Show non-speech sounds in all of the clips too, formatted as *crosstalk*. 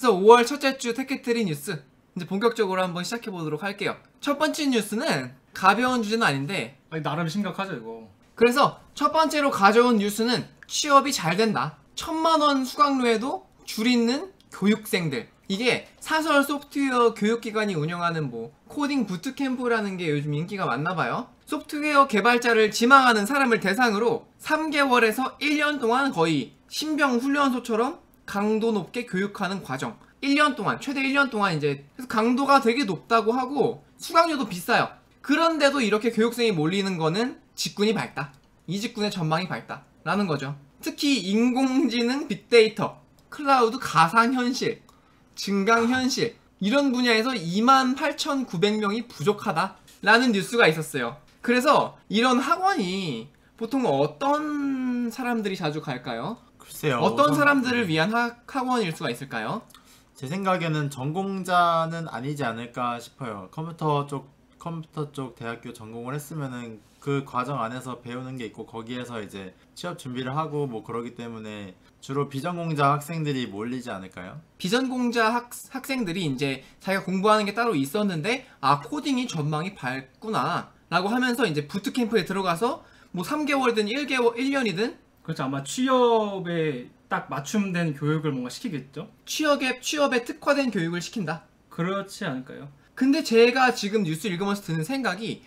그래서 5월 첫째 주 테크트리 뉴스 이제 본격적으로 한번 시작해 보도록 할게요. 첫 번째 뉴스는 가벼운 주제는 아닌데 아니 나름 심각하죠 이거. 그래서 첫 번째로 가져온 뉴스는 취업이 잘 된다. 천만 원 수강료에도 줄 잇는 교육생들. 이게 사설 소프트웨어 교육기관이 운영하는 뭐 코딩 bootcamp라는 게 요즘 인기가 많나 봐요. 소프트웨어 개발자를 지망하는 사람을 대상으로 3개월에서 1년 동안 거의 신병 훈련소처럼 강도 높게 교육하는 과정. 1년 동안, 최대 1년 동안 이제 강도가 되게 높다고 하고 수강료도 비싸요. 그런데도 이렇게 교육생이 몰리는 거는 직군이 밝다. 이 직군의 전망이 밝다. 라는 거죠. 특히 인공지능 빅데이터, 클라우드 가상현실, 증강현실 이런 분야에서 28,900명이 부족하다. 라는 뉴스가 있었어요. 그래서 이런 학원이 보통 어떤 사람들이 자주 갈까요? 글쎄요. 어떤 사람들을 위한 학, 학원일 수가 있을까요? 제 생각에는 전공자는 아니지 않을까 싶어요. 컴퓨터 쪽 컴퓨터 쪽 대학교 전공을 했으면은 그 과정 안에서 배우는 게 있고 거기에서 이제 취업 준비를 하고 뭐 그러기 때문에 주로 비전공자 학생들이 몰리지 않을까요? 비전공자 학, 학생들이 이제 자기가 공부하는 게 따로 있었는데 아 코딩이 전망이 밝구나 라고 하면서 이제 부트캠프에 들어가서 뭐 3개월이든 1개월 1년이든 그렇죠 아마 취업에 딱 맞춤된 교육을 뭔가 시키겠죠. 취업에 취업에 특화된 교육을 시킨다. 그렇지 않을까요? 근데 제가 지금 뉴스 읽으면서 드는 생각이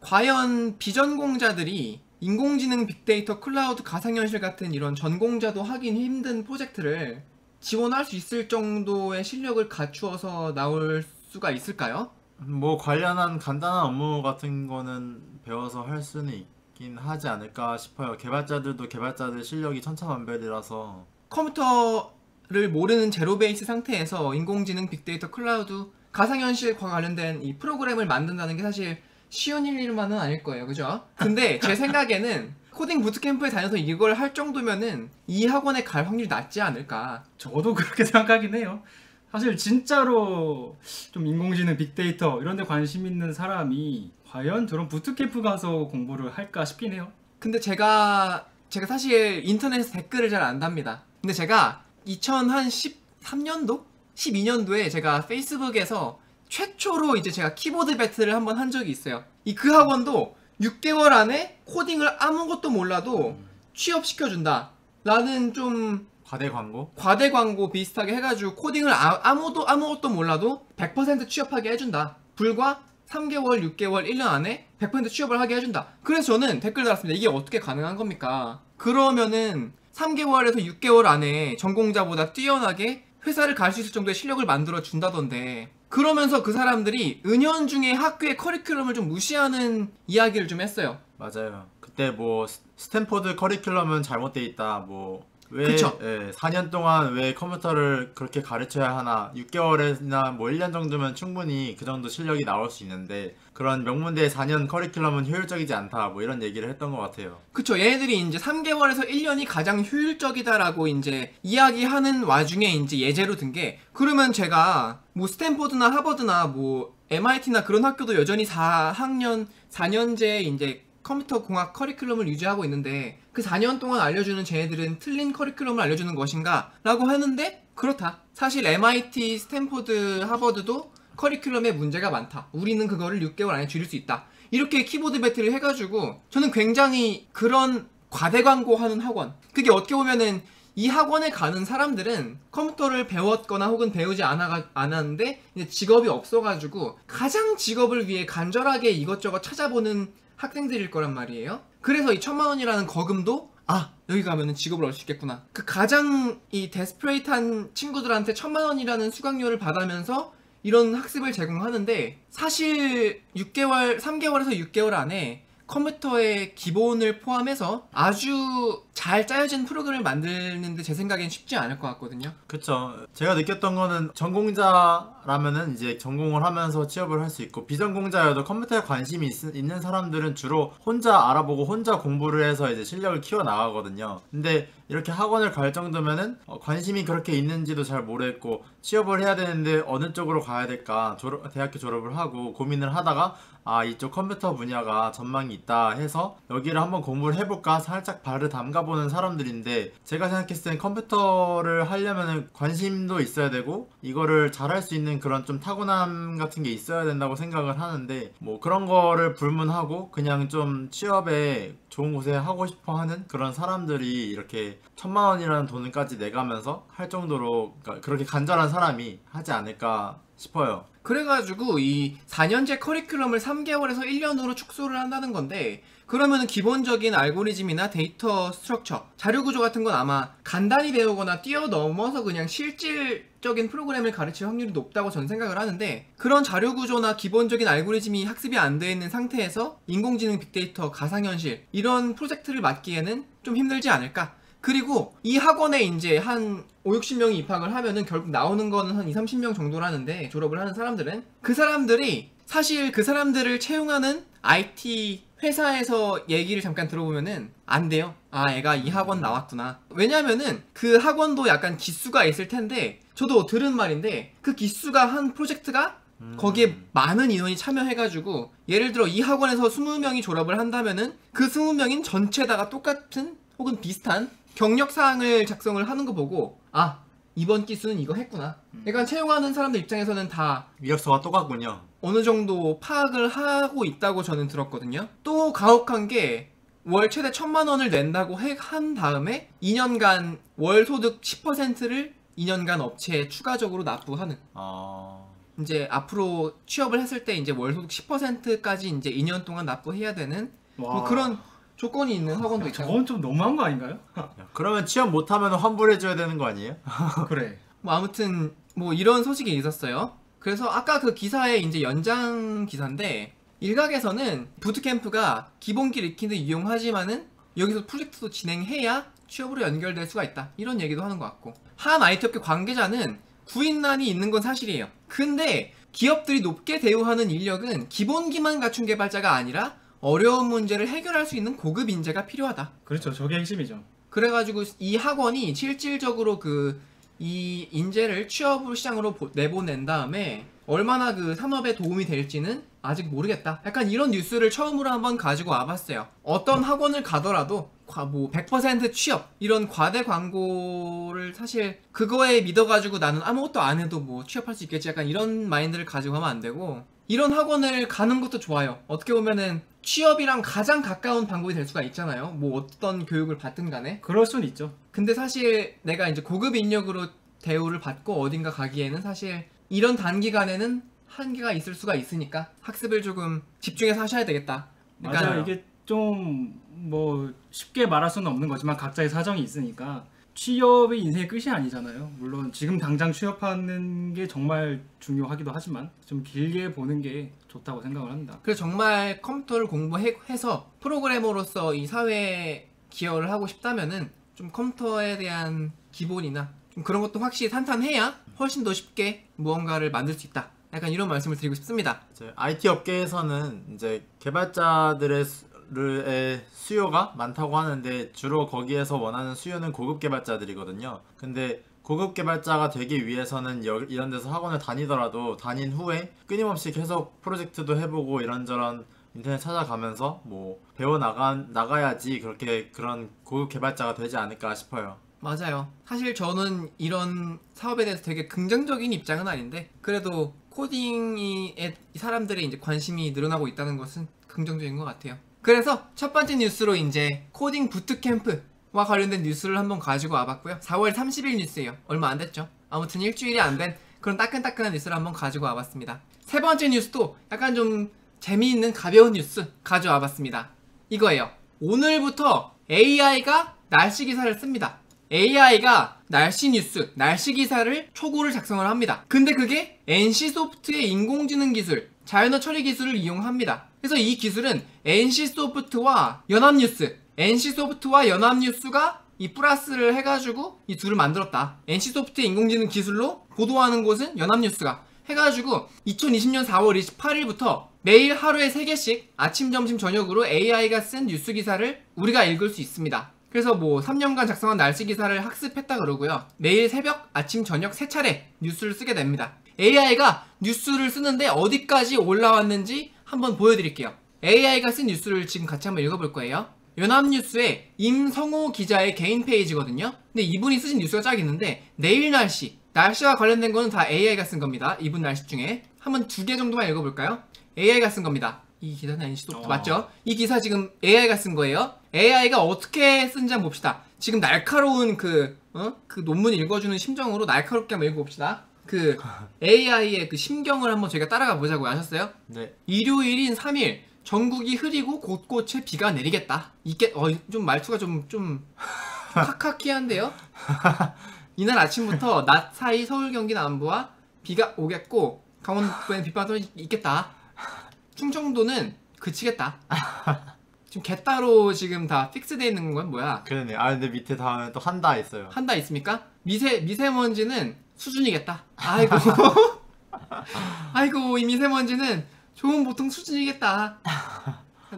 과연 비전공자들이 인공지능 빅데이터 클라우드 가상현실 같은 이런 전공자도 하긴 힘든 프로젝트를 지원할 수 있을 정도의 실력을 갖추어서 나올 수가 있을까요? 뭐 관련한 간단한 업무 같은 거는 배워서 할 수는 있 긴 하지 않을까 싶어요. 개발자들도 개발자들 실력이 천차만별이라서 컴퓨터를 모르는 zero base 상태에서 인공지능 빅데이터 클라우드 가상현실과 관련된 이 프로그램을 만든다는 게 사실 쉬운 일만은 아닐 거예요. 그죠? 근데 제 생각에는 코딩 bootcamp에 다녀서 이걸 할 정도면은 이 학원에 갈 확률이 낮지 않을까. 저도 그렇게 생각하긴 해요. 사실 진짜로 좀 인공지능 빅데이터 이런 데 관심 있는 사람이 과연 저런 부트캠프 가서 공부를 할까 싶긴 해요. 근데 제가 제가 사실 인터넷에서 댓글을 잘 안 답니다. 근데 제가 2013년도, 12년도에 제가 페이스북에서 최초로 이제 제가 키보드 배틀을 한번 한 적이 있어요. 이 그 학원도 6개월 안에 코딩을 아무것도 몰라도 취업시켜 준다. 라는 좀 과대 광고? 과대 광고 비슷하게 해가지고 코딩을 아, 무도 아무것도 몰라도 100% 취업하게 해준다. 불과 3개월, 6개월, 1년 안에 100% 취업을 하게 해준다. 그래서 저는 댓글 달았습니다. 이게 어떻게 가능한 겁니까? 그러면은 3개월에서 6개월 안에 전공자보다 뛰어나게 회사를 갈 수 있을 정도의 실력을 만들어 준다던데. 그러면서 그 사람들이 은연중에 학교의 커리큘럼을 좀 무시하는 이야기를 좀 했어요. 맞아요. 그때 뭐 스- 스탠포드 커리큘럼은 잘못돼 있다. 뭐 왜, 그쵸. 예, 4년 동안 왜 컴퓨터를 그렇게 가르쳐야 하나? 6개월이나 뭐 1년 정도면 충분히 그 정도 실력이 나올 수 있는데 그런 명문대 4년 커리큘럼은 효율적이지 않다. 뭐 이런 얘기를 했던 것 같아요. 그쵸. 얘네들이 이제 3개월에서 1년이 가장 효율적이다라고 이제 이야기하는 와중에 이제 예제로 든 게, 그러면 제가 뭐 스탠포드나 하버드나 뭐 MIT나 그런 학교도 여전히 4학년, 4년제 이제 컴퓨터 공학 커리큘럼을 유지하고 있는데, 그 4년 동안 알려주는 쟤네들은 틀린 커리큘럼을 알려주는 것인가? 라고 하는데, 그렇다. 사실 MIT, 스탠포드, 하버드도 커리큘럼에 문제가 많다. 우리는 그거를 6개월 안에 줄일 수 있다. 이렇게 키보드 battle을 해가지고 저는 굉장히 그런 과대 광고하는 학원. 그게 어떻게 보면은 이 학원에 가는 사람들은 컴퓨터를 배웠거나 혹은 배우지 않아 않았는데 직업이 없어가지고 가장 직업을 위해 간절하게 이것저것 찾아보는 학생들일 거란 말이에요. 그래서 이 천만 원이라는 거금도 아 여기 가면은 직업을 얻을 수 있겠구나. 그 가장 이 desperate한 친구들한테 천만 원이라는 수강료를 받으면서 이런 학습을 제공하는데 사실 6개월, 3개월에서 6개월 안에 컴퓨터의 기본을 포함해서 아주 잘 짜여진 프로그램을 만드는데 제 생각엔 쉽지 않을 것 같거든요. 그쵸. 제가 느꼈던 거는 전공자라면은 이제 전공을 하면서 취업을 할 수 있고 비전공자여도 컴퓨터에 관심이 있, 있는 사람들은 주로 혼자 알아보고 혼자 공부를 해서 이제 실력을 키워 나가거든요. 근데 이렇게 학원을 갈 정도면은 어, 관심이 그렇게 있는지도 잘 모르겠고 취업을 해야 되는데 어느 쪽으로 가야 될까 졸업, 대학교 졸업을 하고 고민을 하다가 아 이쪽 컴퓨터 분야가 전망이 있다 해서 여기를 한번 공부를 해볼까 살짝 발을 담가 보는 사람들인데 제가 생각했을 땐 컴퓨터를 하려면 관심도 있어야 되고 이거를 잘할 수 있는 그런 좀 타고남 같은 게 있어야 된다고 생각을 하는데 뭐 그런 거를 불문하고 그냥 좀 취업에 좋은 곳에 하고 싶어 하는 그런 사람들이 이렇게 천만 원이라는 돈을까지 내가면서 할 정도로 그러니까 그렇게 간절한 사람이 하지 않을까 싶어요. 그래가지고 이 4년제 커리큘럼을 3개월에서 1년으로 축소를 한다는 건데 그러면은 기본적인 알고리즘이나 데이터 스트럭처, 자료 구조 같은 건 아마 간단히 배우거나 뛰어넘어서 그냥 실질적인 프로그램을 가르칠 확률이 높다고 저는 생각을 하는데 그런 자료 구조나 기본적인 알고리즘이 학습이 안 돼 있는 상태에서 인공지능 빅데이터, 가상현실 이런 프로젝트를 맡기에는 좀 힘들지 않을까? 그리고 이 학원에 이제 한 5, 60명이 입학을 하면은 결국 나오는 거는 한 2, 30명 정도라는데 졸업을 하는 사람들은 그 사람들이 사실 그 사람들을 채용하는 IT 회사에서 얘기를 잠깐 들어보면은 안 돼요. 아, 애가 이 학원 나왔구나. 왜냐면은 그 학원도 약간 기수가 있을 텐데 저도 들은 말인데 그 기수가 한 프로젝트가 음. 거기에 많은 인원이 참여해가지고 예를 들어 이 학원에서 20명이 졸업을 한다면은 그 20명인 전체다가 똑같은 혹은 비슷한 경력 사항을 작성을 하는 거 보고 아 이번 기수는 이거 했구나. 그러니까 채용하는 사람들 입장에서는 다 이력서가 똑같군요. 어느 정도 파악을 하고 있다고 저는 들었거든요. 또 가혹한 게 월 최대 천만 원을 낸다고 해- 한 다음에 2년간 월 소득 10%를 2년간 업체에 추가적으로 납부하는. 어... 이제 앞으로 취업을 했을 때 이제 월 소득 10%까지 이제 2년 동안 납부해야 되는 뭐 와. 그런 조건이 있는 학원도 있잖아요. 저건 좀 너무한 거 아닌가요? 야, 그러면 취업 못하면 환불해줘야 되는 거 아니에요? *laughs* 그래. 뭐 아무튼 뭐 이런 소식이 있었어요. 그래서 아까 그 기사의 이제 연장 기사인데 일각에서는 부트캠프가 기본기를 익히는 데 이용하지만은 여기서 프로젝트도 진행해야 취업으로 연결될 수가 있다. 이런 얘기도 하는 것 같고 한 IT업계 관계자는 구인난이 있는 건 사실이에요. 근데 기업들이 높게 대우하는 인력은 기본기만 갖춘 개발자가 아니라 어려운 문제를 해결할 수 있는 고급 인재가 필요하다. 그렇죠. 저게 핵심이죠. 그래가지고 이 학원이 실질적으로 그 이 인재를 취업으로 시장으로 보- 내보낸 다음에 얼마나 그 산업에 도움이 될지는 아직 모르겠다. 약간 이런 뉴스를 처음으로 한번 가지고 와봤어요. 어떤 학원을 가더라도 과- 뭐100% 취업 이런 과대 광고를 사실 그거에 믿어가지고 나는 아무것도 안 해도 뭐 취업할 수 있겠지 약간 이런 마인드를 가지고 하면 안 되고 이런 학원을 가는 것도 좋아요. 어떻게 보면은 취업이랑 가장 가까운 방법이 될 수가 있잖아요. 뭐 어떤 교육을 받든 간에. 그럴 순 있죠. 근데 사실 내가 이제 고급 인력으로 대우를 받고 어딘가 가기에는 사실 이런 단기간에는 한계가 있을 수가 있으니까 학습을 조금 집중해서 하셔야 되겠다. 그러니까 맞아요. 이게 좀 뭐 쉽게 말할 수는 없는 거지만 각자의 사정이 있으니까 취업이 인생의 끝이 아니잖아요. 물론 지금 당장 취업하는 게 정말 중요하기도 하지만 좀 길게 보는 게 좋다고 생각을 합니다. 그래서 정말 컴퓨터를 공부해서 프로그래머로서 이 사회에 기여를 하고 싶다면은 좀 컴퓨터에 대한 기본이나 좀 그런 것도 확실히 탄탄해야 훨씬 더 쉽게 무언가를 만들 수 있다. 약간 이런 말씀을 드리고 싶습니다. 이제 IT 업계에서는 이제 개발자들의 수- 의 수요가 많다고 하는데 주로 거기에서 원하는 수요는 고급 개발자들이거든요. 근데 고급 개발자가 되기 위해서는 여- 이런 데서 학원을 다니더라도 다닌 후에 끊임없이 계속 프로젝트도 해보고 이런저런 인터넷 찾아가면서 뭐 배워 나가 나가야지 그렇게 그런 고급 개발자가 되지 않을까 싶어요. 맞아요. 사실 저는 이런 사업에 대해서 되게 긍정적인 입장은 아닌데 그래도 코딩에 사람들의 이제 관심이 늘어나고 있다는 것은 긍정적인 것 같아요. 그래서 첫 번째 뉴스로 이제 코딩 부트캠프와 관련된 뉴스를 한번 가지고 와봤고요. 4월 30일 뉴스예요. 얼마 안 됐죠. 아무튼 일주일이 안 된 그런 따끈따끈한 뉴스를 한번 가지고 와봤습니다. 세 번째 뉴스도 약간 좀 재미있는 가벼운 뉴스 가져와 봤습니다. 이거예요. 오늘부터 AI가 날씨 기사를 씁니다. AI가 날씨 뉴스, 날씨 기사를 초고를 작성을 합니다. 근데 그게 NC소프트의 인공지능 기술, 자연어 처리 기술을 이용합니다. 그래서 이 기술은 NC소프트와 연합뉴스, NC소프트와 연합뉴스가 이 플러스를 해가지고 이 둘을 만들었다. NC소프트의 인공지능 기술로 보도하는 곳은 연합뉴스가 해가지고 2020년 4월 28일부터 매일 하루에 3개씩 아침, 점심, 저녁으로 AI가 쓴 뉴스 기사를 우리가 읽을 수 있습니다. 그래서 뭐 3년간 작성한 날씨 기사를 학습했다 그러고요. 매일 새벽, 아침, 저녁 세 차례 뉴스를 쓰게 됩니다. AI가 뉴스를 쓰는데 어디까지 올라왔는지 한번 보여드릴게요. AI가 쓴 뉴스를 지금 같이 한번 읽어볼 거예요. 연합뉴스의 임성호 기자의 개인 페이지거든요. 근데 이분이 쓰신 뉴스가 쫙 있는데 내일 날씨, 날씨와 관련된 거는 다 AI가 쓴 겁니다. 이분 날씨 중에 한번 두 개 정도만 읽어볼까요? AI가 쓴 겁니다. 이 기사는 NC도 어. 맞죠? 이 기사 지금 AI가 쓴 거예요. AI가 어떻게 쓴지 한번 봅시다. 지금 날카로운 그, 어? 그 논문 읽어주는 심정으로 날카롭게 한번 읽어봅시다. 그 AI의 그 심경을 한번 저희가 따라가 보자고 아셨어요? 네. 일요일인 3일 전국이 흐리고 곳곳에 비가 내리겠다. 이게 어, 좀 말투가 좀좀 카카키한데요. *laughs* 이날 아침부터 낮 사이 서울 경기 남부와 비가 오겠고 강원도에는 빗방울이 있겠다. 충청도는 그치겠다. 지금 개따로 지금 다 픽스되어 있는 건 뭐야? 그러네. 아 근데 밑에 다음에 또 한다 있어요. 한다 있습니까? 미세 미세먼지는 수준이겠다. *laughs* 아이고. 아이고 이 미세먼지는 좋은 보통 수준이겠다.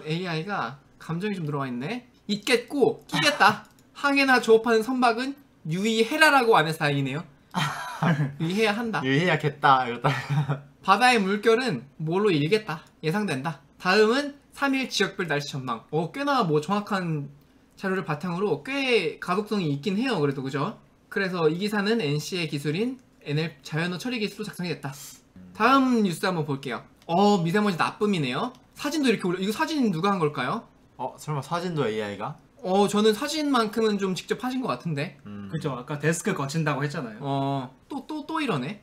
AI가 감정이 좀 들어와 있네. 있겠고 끼겠다. 항해나 조업하는 선박은 유의해라라고 안 해서 다행이네요. 유의해야 한다. 유의해야겠다. 딱. 바다의 물결은 뭘로 일겠다. 예상된다. 다음은 3일 지역별 날씨 전망. 어, 꽤나 뭐 정확한 자료를 바탕으로 꽤 가독성이 있긴 해요. 그래도 그죠? 그래서 이 기사는 NC의 기술인 NL 자연어 처리 기술로 작성이 됐다. 다음 뉴스 한번 볼게요. 어, 미세먼지 나쁨이네요. 사진도 이렇게 올려. 이거 사진 누가 한 걸까요? 어 설마 사진도 AI가? 어, 저는 사진만큼은 좀 직접 하신 것 같은데. 음. 그죠? 아까 데스크 거친다고 했잖아요. 어, 또, 또, 또 이러네.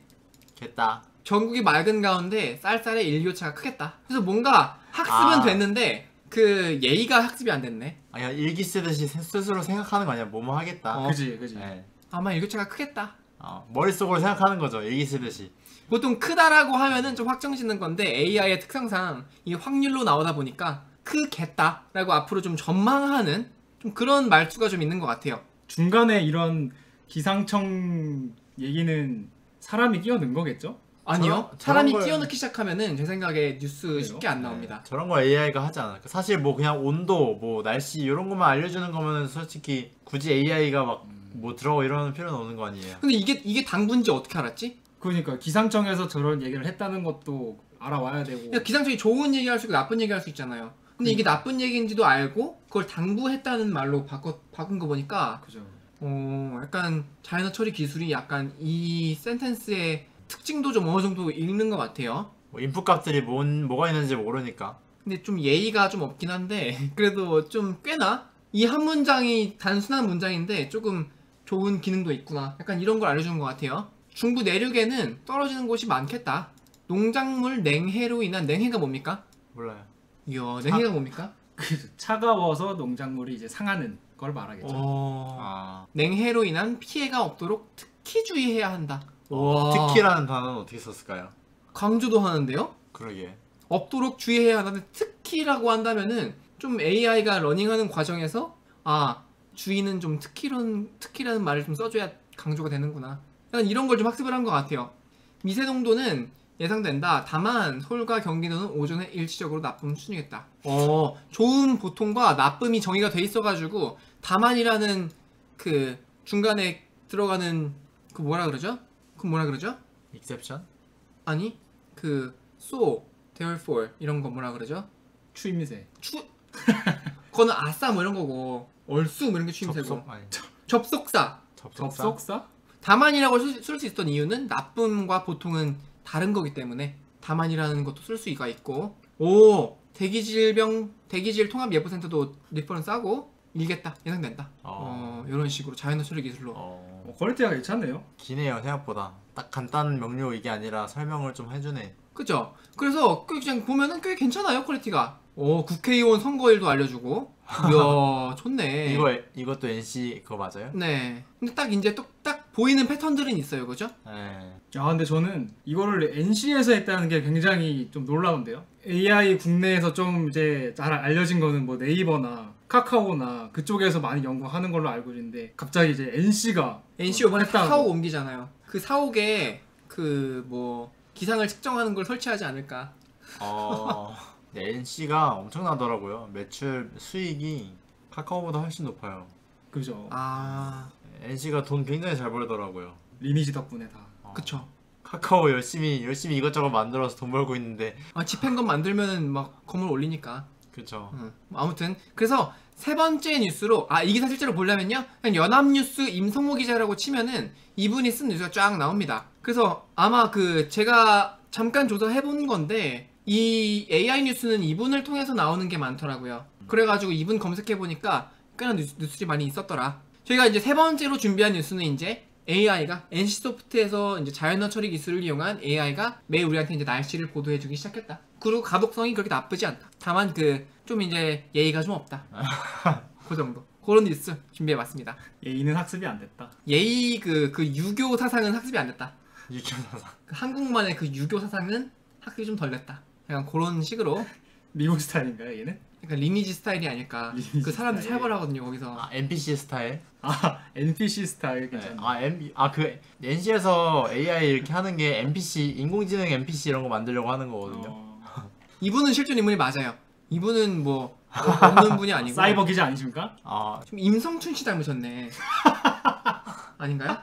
겠다. 전국이 맑은 가운데 쌀쌀의 일교차가 크겠다. 그래서 뭔가 학습은 아. 됐는데 그 예의가 학습이 안 됐네. 아 그냥 일기 쓰듯이 스- 스스로 생각하는 거 아니야? 뭐뭐 하겠다. 어. 그지, 그지. 네. 아마 일교차가 크겠다. 어, 머릿속으로 생각하는 거죠. 일기 쓰듯이. 보통 크다라고 하면은 좀 확정 짓는 건데 AI의 특성상 이 확률로 나오다 보니까 크겠다라고 앞으로 좀 전망하는 좀 그런 말투가 좀 있는 것 같아요. 중간에 이런 기상청 얘기는 사람이 끼어든 거겠죠? 아니요. 저런- 사람이 저런 걸- 끼워넣기 시작하면 제 생각에 뉴스 그래요? 쉽게 안 나옵니다. 네, 저런 거 AI가 하지 않을까? 사실 뭐 그냥 온도, 뭐 날씨 이런 것만 알려주는 거면은 솔직히 굳이 AI가 막 뭐 들어가고 이러는 필요는 없는 거 아니에요. 근데 이게 이게 당분지 어떻게 알았지? 그러니까 기상청에서 저런 얘기를 했다는 것도 알아와야 되고 그러니까 기상청이 좋은 얘기 할 수 있고 나쁜 얘기 할 수 있잖아요. 근데 이게 나쁜 얘기인지도 알고 그걸 당부했다는 말로 바꿔 바꾼 거 보니까 그죠. 어 약간 자연어 처리 기술이 약간 이 센텐스의 특징도 좀 어느 정도 읽는 것 같아요. 뭐 인풋 값들이 뭔 뭐가 있는지 모르니까. 근데 좀 예의가 좀 없긴 한데 *laughs* 그래도 좀 꽤나 이 한 문장이 단순한 문장인데 조금 좋은 기능도 있구나. 약간 이런 걸 알려주는 것 같아요. 중부 내륙에는 떨어지는 곳이 많겠다. 농작물 냉해로 인한 냉해가 뭡니까? 몰라요. 이야 냉해가 뭡니까? 그 차가워서 농작물이 이제 상하는 걸 말하겠죠. 어... 아. 냉해로 인한 피해가 없도록 특히 주의해야 한다. 어, 와. 특히라는 단어는 어떻게 썼을까요? 강조도 하는데요. 그러게. 없도록 주의해야 한다는데 특히라고 한다면은 좀 AI가 러닝하는 과정에서 아 주의는 좀 특히론 특히라는 말을 좀 써줘야 강조가 되는구나. 약간 이런 걸 좀 학습을 한 것 같아요. 미세 농도는 예상된다. 다만 서울과 경기도는 오전에 일시적으로 나쁨 수준이겠다. 어 좋은 보통과 나쁨이 정의가 돼 있어가지고 다만이라는 그 중간에 들어가는 그 뭐라 그러죠? 그 뭐라 그러죠? exception? 아니 그 so, therefore 이런 거 뭐라 그러죠? 추임새. 추 *laughs* 그거는 아싸 뭐 이런 거고 얼쑤 뭐 이런 게 추임새고 접속? 아니. 접속사 접속사? 접속사? 다만이라고 쓸 수 있었던 이유는 나쁨과 보통은 다른 거기 때문에 다만이라는 것도 쓸 수가 있고 오 대기질병 대기질 통합 예보 센터도 reference 하고 일겠다 예상된다 어, 어. 이런 식으로 자연어 처리 기술로 어. 어, 퀄리티가 괜찮네요. 기네요 생각보다. 딱 간단 명료 이게 아니라 설명을 좀 해주네. 그죠? 그래서 꽤 그냥 보면은 꽤 괜찮아요 퀄리티가 오 국회의원 선거일도 알려주고 이야 *laughs* 좋네 이거 이것도 NC 그거 맞아요? 네. 근데 딱 이제 또딱 보이는 패턴들은 있어요, 그죠? 네. 아 근데 저는 이거를 NC에서 했다는 게 굉장히 좀 놀라운데요. AI 국내에서 좀 이제 잘 알려진 거는 뭐 네이버나 카카오나 그쪽에서 많이 연구하는 걸로 알고 있는데 갑자기 이제 NC가 NC 요번에 했다고. 사옥 옮기잖아요. 그 사옥에 그 뭐 기상을 측정하는 걸 설치하지 않을까. 어. 네, NC가 엄청나더라고요. 매출 수익이 카카오보다 훨씬 높아요. 그죠. 아 NC가 돈 굉장히 잘 벌더라고요. 리니지 덕분에 다. 어. 그쵸. 카카오 열심히 열심히 이것저것 만들어서 돈 벌고 있는데 아, 집행검 만들면은 막 건물 올리니까. 그쵸. 응. 아무튼 그래서 세 번째 뉴스로 아 이 기사 실제로 보려면요 그냥 연합뉴스 임성호 기자라고 치면은 이분이 쓴 뉴스가 쫙 나옵니다 그래서 아마 그 제가 잠깐 조사해 본 건데 이 AI 뉴스는 이분을 통해서 나오는 게 많더라고요 그래가지고 이분 검색해 보니까 꽤나 뉴스, 뉴스들이 많이 있었더라 저희가 이제 세 번째로 준비한 뉴스는 이제 AI가 NC소프트에서 이제 자연어 처리 기술을 이용한 AI가 매일 우리한테 이제 날씨를 보도해주기 시작했다. 그리고 가독성이 그렇게 나쁘지 않다. 다만 그 좀 이제 예의가 좀 없다. *laughs* 그 정도. 그런 뉴스 준비해봤습니다. 예의는 학습이 안 됐다. 예의 그, 그 유교 사상은 학습이 안 됐다. 유교 사상. 그 한국만의 그 유교 사상은 학습이 좀 덜 됐다. 약간 그런 식으로 미국 스타일인가요, 얘는? 약간 리니지 스타일이 아닐까. 리니지 그 사람들 스타일. 살벌하거든요 거기서. 아 NPC 스타일. 아, *laughs* NPC 스타일 네. 괜찮네. 아 M 아그 NC에서 AI 이렇게 하는 게 NPC 인공지능 NPC 이런 거 만들려고 하는 거거든요. 어, 이분은 실존 인물이 맞아요. 이분은 뭐 없는 분이 아니고. *laughs* 사이버 기자 아니십니까? 아 좀 임성춘 씨 닮으셨네. *laughs* 아닌가요?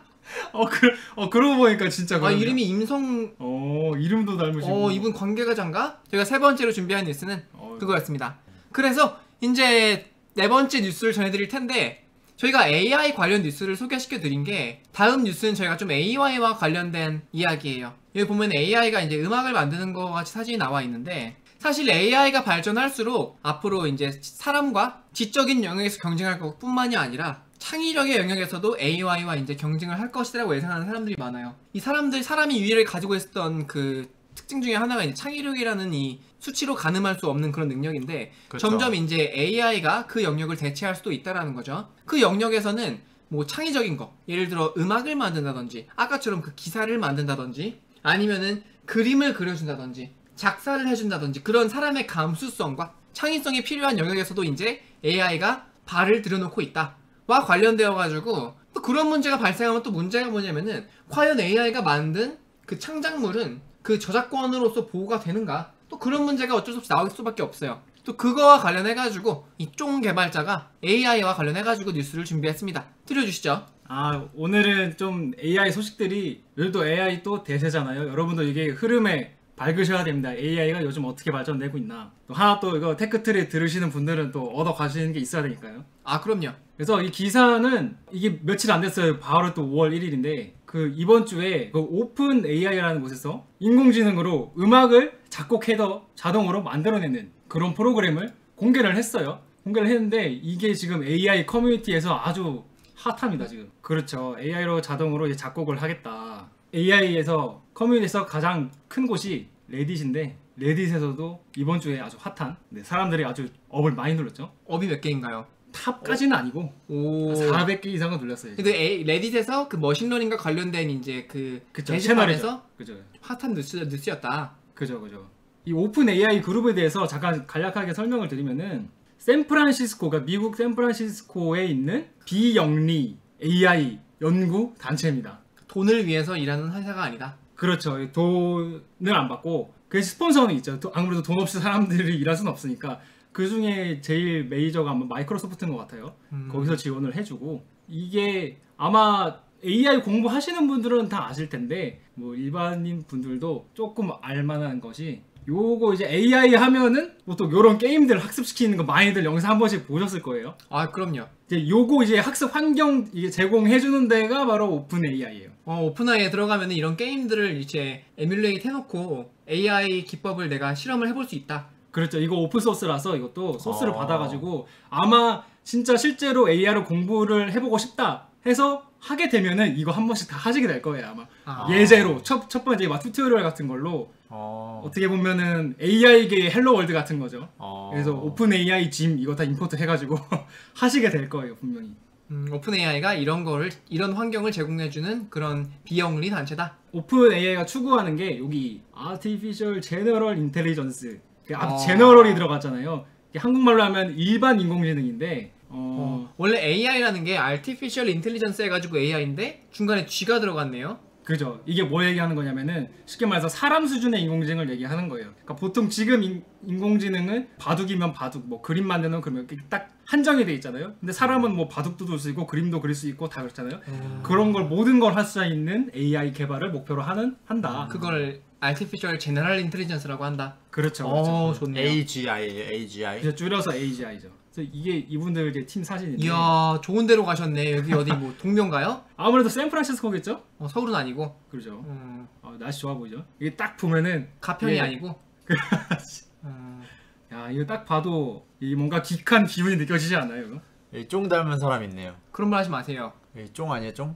어, 그, 어 그러고 보니까 진짜 아 그러네요. 이름이 임성. 어, 이름도 닮으시고. 어 이분 관계가장가? 제가 세 번째로 준비한 뉴스는 어, 그거였습니다. 그래서 이제 네 번째 뉴스를 전해드릴 텐데 저희가 AI 관련 뉴스를 소개시켜 드린 게 다음 뉴스는 저희가 좀 AI와 관련된 이야기예요. 여기 보면 AI가 이제 음악을 만드는 것 같이 사진이 나와 있는데 사실 AI가 발전할수록 앞으로 이제 사람과 지적인 영역에서 경쟁할 것 뿐만이 아니라 창의력의 영역에서도 AI와 이제 경쟁을 할 것이라고 예상하는 사람들이 많아요. 이 사람들 사람이 유일하게 가지고 있었던 그 특징 중에 하나가 이제 창의력이라는 이 수치로 가늠할 수 없는 그런 능력인데 그렇죠. 점점 이제 AI가 그 영역을 대체할 수도 있다라는 거죠. 그 영역에서는 뭐 창의적인 거, 예를 들어 음악을 만든다든지, 아까처럼 그 기사를 만든다든지, 아니면은 그림을 그려준다든지, 작사를 해준다든지 그런 사람의 감수성과 창의성이 필요한 영역에서도 이제 AI가 발을 들여놓고 있다. 와 관련되어 가지고 또 그런 문제가 발생하면 또 문제가 뭐냐면은 과연 AI가 만든 그 창작물은 그 저작권으로서 보호가 되는가? 또 그런 문제가 어쩔 수 없이 나올 수밖에 없어요. 또 그거와 관련해 가지고 이쫑 개발자가 AI와 관련해 가지고 뉴스를 준비했습니다. 들려주시죠. 아, 오늘은 좀 AI 소식들이 요즘도 AI 또 대세잖아요. 여러분도 이게 흐름에 밝으셔야 됩니다. AI가 요즘 어떻게 발전되고 있나. 또 하나 또 이거 테크트리 들으시는 분들은 또 얻어 가시는 게 있어야 되니까요. 아 그럼요. 그래서 이 기사는 이게 며칠 안 됐어요. 바로 또 5월 1일인데 그 이번 주에 그 오픈 AI라는 곳에서 인공지능으로 음악을 작곡 해 자동으로 만들어내는 그런 프로그램을 공개를 했어요. 공개를 했는데 이게 지금 AI 커뮤니티에서 아주 핫합니다 지금. 그렇죠. AI로 자동으로 이제 작곡을 하겠다. AI에서 커뮤니티에서 가장 큰 곳이 레딧인데 레딧에서도 이번 주에 아주 핫한 네, 사람들이 아주 up을 많이 눌렀죠. up이 몇 개인가요? 탑까지는 아니고 오. 400개 이상은 눌렸어요. 근데 A- 레딧에서 그 machine learning과 관련된 이제 그 그쵸 채널에서 그죠. 핫한 뉴스 뉴스였다. 그죠, 그죠. 이 오픈 AI 그룹에 대해서 잠깐 간략하게 설명을 드리면은 샌프란시스코가 미국 샌프란시스코에 있는 비영리 AI 연구 단체입니다. 돈을 위해서 일하는 회사가 아니다. 그렇죠. 돈을 안 받고 그 스폰서는 있죠. 도- 아무래도 돈 없이 사람들이 *laughs* 일할 수는 없으니까 그 중에 제일 메이저가 아마 마이크로소프트인 것 같아요. 음. 거기서 지원을 해주고 이게 아마 AI 공부하시는 분들은 다 아실 텐데 뭐 일반인 분들도 조금 알만한 것이 요거 이제 AI 하면은 보통 요런 게임들 학습시키는 거 많이들 영상 한 번씩 보셨을 거예요. 아 그럼요. 이제 요거 이제 학습 환경 이게 제공해 주는 데가 바로 오픈 AI예요. 어, 오픈AI에 들어가면 이런 게임들을 이제 emulate 해놓고 AI 기법을 내가 실험을 해볼 수 있다. 그렇죠. 이거 오픈 소스라서 이것도 소스를 어. 받아가지고 아마 진짜 실제로 AI로 공부를 해보고 싶다 해서 하게 되면은 이거 한 번씩 다 하시게 될 거예요 아마. 아. 예제로 첫, 첫 번째 막 tutorial 같은 걸로 어. 어떻게 보면은 AI계 hello world 같은 거죠. 어. 그래서 오픈 AI Gym 이거 다 import 해가지고 *laughs* 하시게 될 거예요 분명히. 음, 오픈AI가 이런 거를 이런 환경을 제공해주는 그런 비영리 단체다. 오픈 AI가 추구하는 게 여기 Artificial General Intelligence 그앞 어. General이 들어갔잖아요. 한국말로 하면 일반 인공지능인데 어, 어, 원래 AI라는 게 Artificial Intelligence 해가지고 AI인데 중간에 G가 들어갔네요. 그죠. 이게 뭐 얘기하는 거냐면은 쉽게 말해서 사람 수준의 인공지능을 얘기하는 거예요. 그러니까 보통 지금 인, 인공지능은 바둑이면 바둑, 뭐 그림 만드는 그러면 딱 한정이 돼 있잖아요. 근데 사람은 뭐 바둑도 둘 수 있고 그림도 그릴 수 있고 다 그렇잖아요. 그런 걸 모든 걸 할 수 있는 AI 개발을 목표로 하는 한다. 그걸 Artificial General Intelligence라고 한다. 그렇죠. 그렇죠. 어, 좋네요. AGI. 그래서 줄여서 AGI죠. 이게 이분들 이제 팀 사진인데 이야, 좋은 데로 가셨네. 여기 어디 뭐 *laughs* 동명가요? 아무래도 샌프란시스코겠죠? 어, 서울은 아니고. 그렇죠. 음, 어, 날씨 좋아 보이죠? 이게 딱 보면은 가평이 예. 아니고. *laughs* 음, 야 이거 딱 봐도 이 뭔가 기한 기운이 느껴지지 않아요? 이거? 여기 쫑 닮은 사람 있네요. 그런 말 하지 마세요. 여기 쫑 아니에요, 쫑?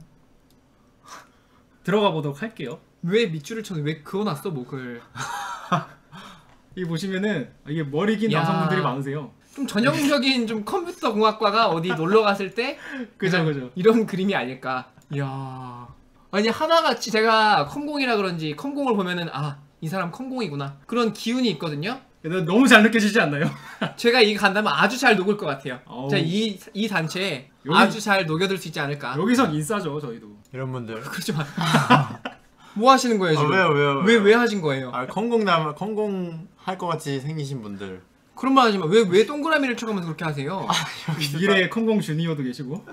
*laughs* 들어가 보도록 할게요. 왜 밑줄을 쳐서 왜 그어놨어 목을? 이 보시면은 이게 머리 긴 야. 남성분들이 많으세요. 좀 전형적인 좀 컴퓨터 공학과가 어디 놀러 갔을 때 *laughs* 그죠, 그죠. 이런 그림이 아닐까. 이야. 아니 하나같이 제가 컴공이라 그런지 컴공을 보면은 아 이 사람 컴공이구나 그런 기운이 있거든요. 근데 너무 잘 느껴지지 않나요? *laughs* 제가 이거 간다면 아주 잘 녹을 것 같아요. 제가 이, 이 단체에 여기- 아주 잘 녹여들 수 있지 않을까. 여기선 인싸죠 저희도. 이런 분들. *laughs* 그렇지 마. 뭐 하시는 거예요 아, 지금? 왜요, 왜요? 왜 왜 하신 거예요? 아, 컴공 남 컴공 할 것 같이 생기신 분들. 그런 말 하지 마. 왜 왜 동그라미를 쳐가면서 그렇게 하세요? 미래 컴공 주니어도 계시고.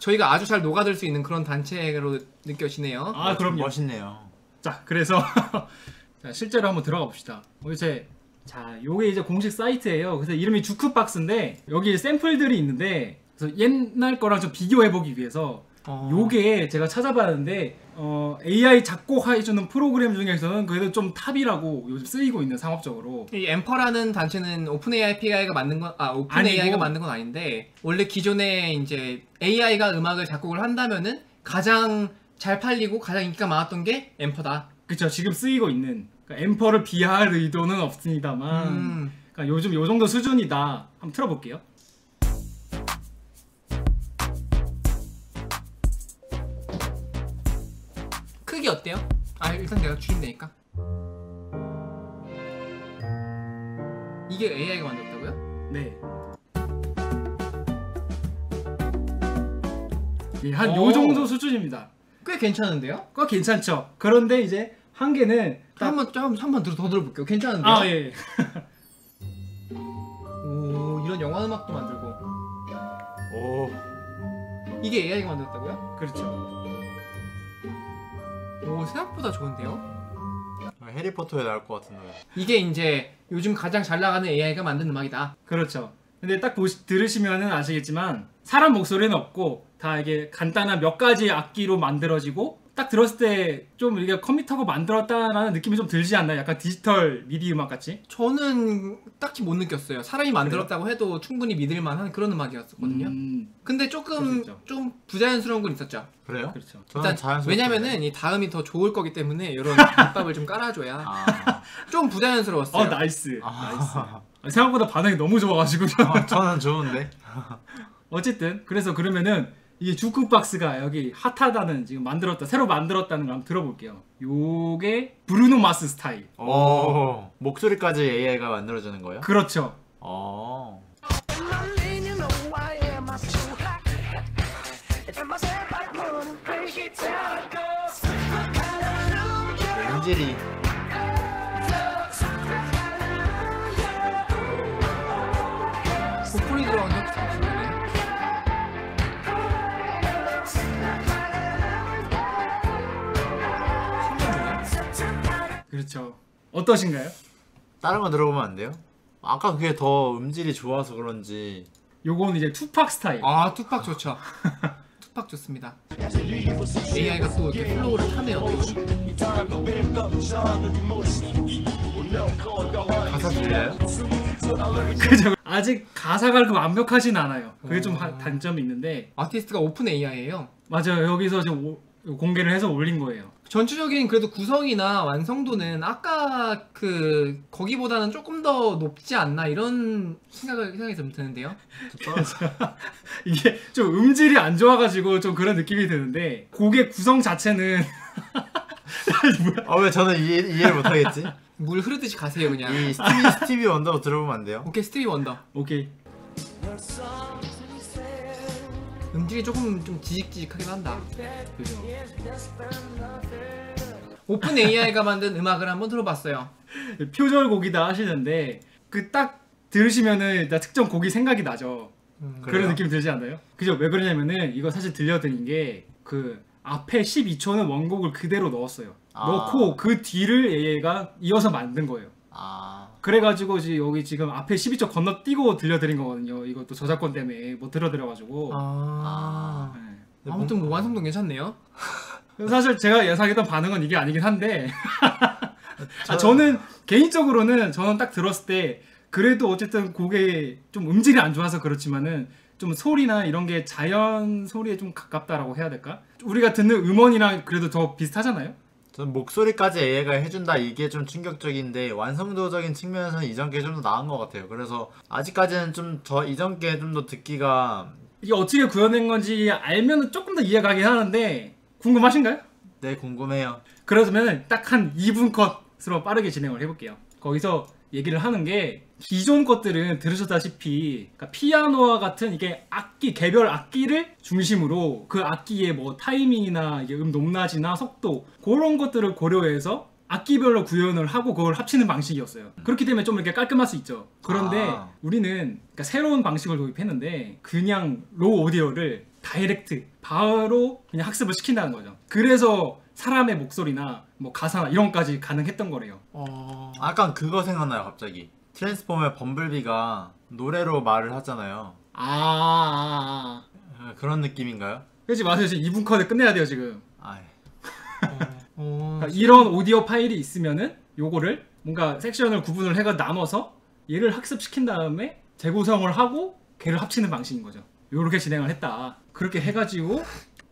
저희가 아주 잘 녹아들 수 있는 그런 단체로 느껴지네요. 아 그럼요. 멋있네요. 자 그래서 *laughs* 자, 실제로 한번 들어가 봅시다. 어, 이제 자 요게 이제 공식 사이트예요. 그래서 이름이 주크박스인데 여기 샘플들이 있는데 그래서 옛날 거랑 좀 비교해 보기 위해서 어. 요게 제가 찾아봤는데 어, AI 작곡해주는 프로그램 중에서는 그래도 좀 탑이라고 요즘 쓰이고 있는 상업적으로 이 엠퍼라는 단체는 오픈 AI가 만든 건, 아, 오픈 AI가 아니고. 만든 건 아닌데, 원래 기존에 이제 AI가 음악을 작곡을 한다면은 가장 잘 팔리고 가장 인기가 많았던 게 엠퍼다. 그쵸 지금 쓰이고 있는 그러니까 엠퍼를 비하할 의도는 없습니다만 음, 그러니까 요즘 요 정도 수준이다 한번 틀어볼게요 어때요? 아, 일단 내가 줄인다니까. 이게 AI가 만들었다고요? 네. 예, 한 오. 요 정도 수준입니다. 꽤 괜찮은데요? 꽤 괜찮죠. 그런데 이제 한계는 딱- 한번 좀 한번 들어 더 들어볼게요. 괜찮은데요? 아 예. *laughs* 오, 이런 영화 음악도 만들고. 오. 이게 AI가 만들었다고요? 그렇죠. 오, 생각보다 좋은데요? 해리포터에 나올 것 같은 노래. 이게 이제 요즘 가장 잘 나가는 AI가 만든 음악이다. 그렇죠. 근데 딱 보시, 들으시면은 아시겠지만 사람 목소리는 없고 다 이게 간단한 몇 가지 악기로 만들어지고 딱 들었을 때 좀 이게 컴퓨터가 만들었다라는 느낌이 좀 들지 않나요? 약간 디지털 미디 음악 같이? 저는 딱히 못 느꼈어요. 사람이 만들었다고 해도 충분히 믿을 만한 그런 음악이었거든요. 음, 근데 조금. 좀 부자연스러운 건 있었죠. 그래요? 그렇죠. 일단 왜냐면은 이 다음이 더 좋을 거기 때문에 이런 밑밥을 좀 깔아줘야 아. *laughs* 좀 부자연스러웠어요. 어 nice. nice. 아. 아, 생각보다 반응이 너무 좋아가지고 아, 저는 좋은데. *laughs* 어쨌든 그래서 그러면은 이게 주크박스가 여기 핫하다는 지금 만들었다 새로 만들었다는 걸 한번 들어볼게요. 요게 브루노 마스 스타일. 오. 목소리까지 AI가 만들어주는 거예요? 그렇죠. 어. Lane, 그렇죠. 어떠신가요? 다른 거 들어보면 안 돼요? 아까 그게 더 음질이 좋아서 그런지 요건 이제 투팍 스타일. 아 투팍 좋죠. *laughs* 투팍 좋습니다. AI가 또 이렇게 flow를 타네요. 가사 들려요? 그죠. 아직 가사가 그렇게 완벽하진 않아요. 그게 좀 하- 단점이 있는데 아티스트가 오픈 AI예요. 맞아요. 여기서 지금 오- 공개를 해서 올린 거예요. 전체적인 그래도 구성이나 완성도는 아까 그 거기보다는 조금 더 높지 않나 이런 생각을 생각이 좀 드는데요. *laughs* 이게 좀 음질이 안 좋아가지고 좀 그런 느낌이 드는데 곡의 구성 자체는 *laughs* 아왜 저는 이해, 이해를 못하겠지? 물 흐르듯이 가세요 그냥. 이 스티비 스티비 원더 들어보면 안 돼요? 오케이 스티비 원더. 오케이. 음질이 조금 좀 지직지직하긴 한다. 그죠? 오픈 AI가 만든 음악을 한번 들어봤어요. 표절곡이다 하시는데 그 딱 들으시면은 일단 특정 곡이 생각이 나죠. 음, 그런 느낌 들지 않나요? 그죠? 왜 그러냐면은 이거 사실 들려드린 게 그 앞에 12초는 원곡을 그대로 넣었어요. 아. 넣고 그 뒤를 얘가 이어서 만든 거예요. 아 그래가지고 이제 여기 지금 앞에 12초 건너뛰고 들려드린 거거든요. 이것도 저작권 때문에 못 들려드려가지고. 아. 네. 아무튼 뭐 완성도 괜찮네요. 사실 제가 예상했던 반응은 이게 아니긴 한데 *laughs* 아, 저는 개인적으로는 저는 딱 들었을 때 그래도 어쨌든 곡의 좀 음질이 안 좋아서 그렇지만은 좀 소리나 이런 게 자연 소리에 좀 가깝다라고 해야 될까? 우리가 듣는 음원이랑 그래도 더 비슷하잖아요. 전 목소리까지 AI가 해준다 이게 좀 충격적인데 완성도적인 측면에서는 이전 게 좀 더 나은 것 같아요. 그래서 아직까지는 좀 저 이전 게 좀 더 듣기가 이게 어떻게 구현된 건지 알면 조금 더 이해가 가긴 하는데 궁금하신가요? 네 궁금해요. 그러면 딱 한 2분 컷으로 빠르게 진행을 해볼게요. 거기서 얘기를 하는 게 기존 것들은 들으셨다시피 그러니까 피아노와 같은 이게 악기 개별 악기를 중심으로 그 악기의 뭐 타이밍이나 이게 음 높낮이나 속도 그런 것들을 고려해서 악기별로 구현을 하고 그걸 합치는 방식이었어요. 그렇기 때문에 좀 이렇게 깔끔할 수 있죠. 그런데 아. 우리는 그러니까 새로운 방식을 도입했는데 그냥 raw audio를 direct 바로 그냥 학습을 시킨다는 거죠. 그래서 사람의 목소리나 뭐 가사나 이런 것까지 가능했던 거래요. 어. 약간 그거 생각나요 갑자기. 트랜스포머의 범블비가 노래로 말을 하잖아요. 아, 아, 아. 아, 그런 느낌인가요? 그렇지 마세요. 지금 2분 컷에 끝내야 돼요 지금. 아, 어. 그러니까 이런 오디오 파일이 있으면은 요거를 뭔가 섹션을 구분을 해가 나눠서 얘를 학습시킨 다음에 재구성을 하고 걔를 합치는 방식인 거죠. 요렇게 진행을 했다. 그렇게 해가지고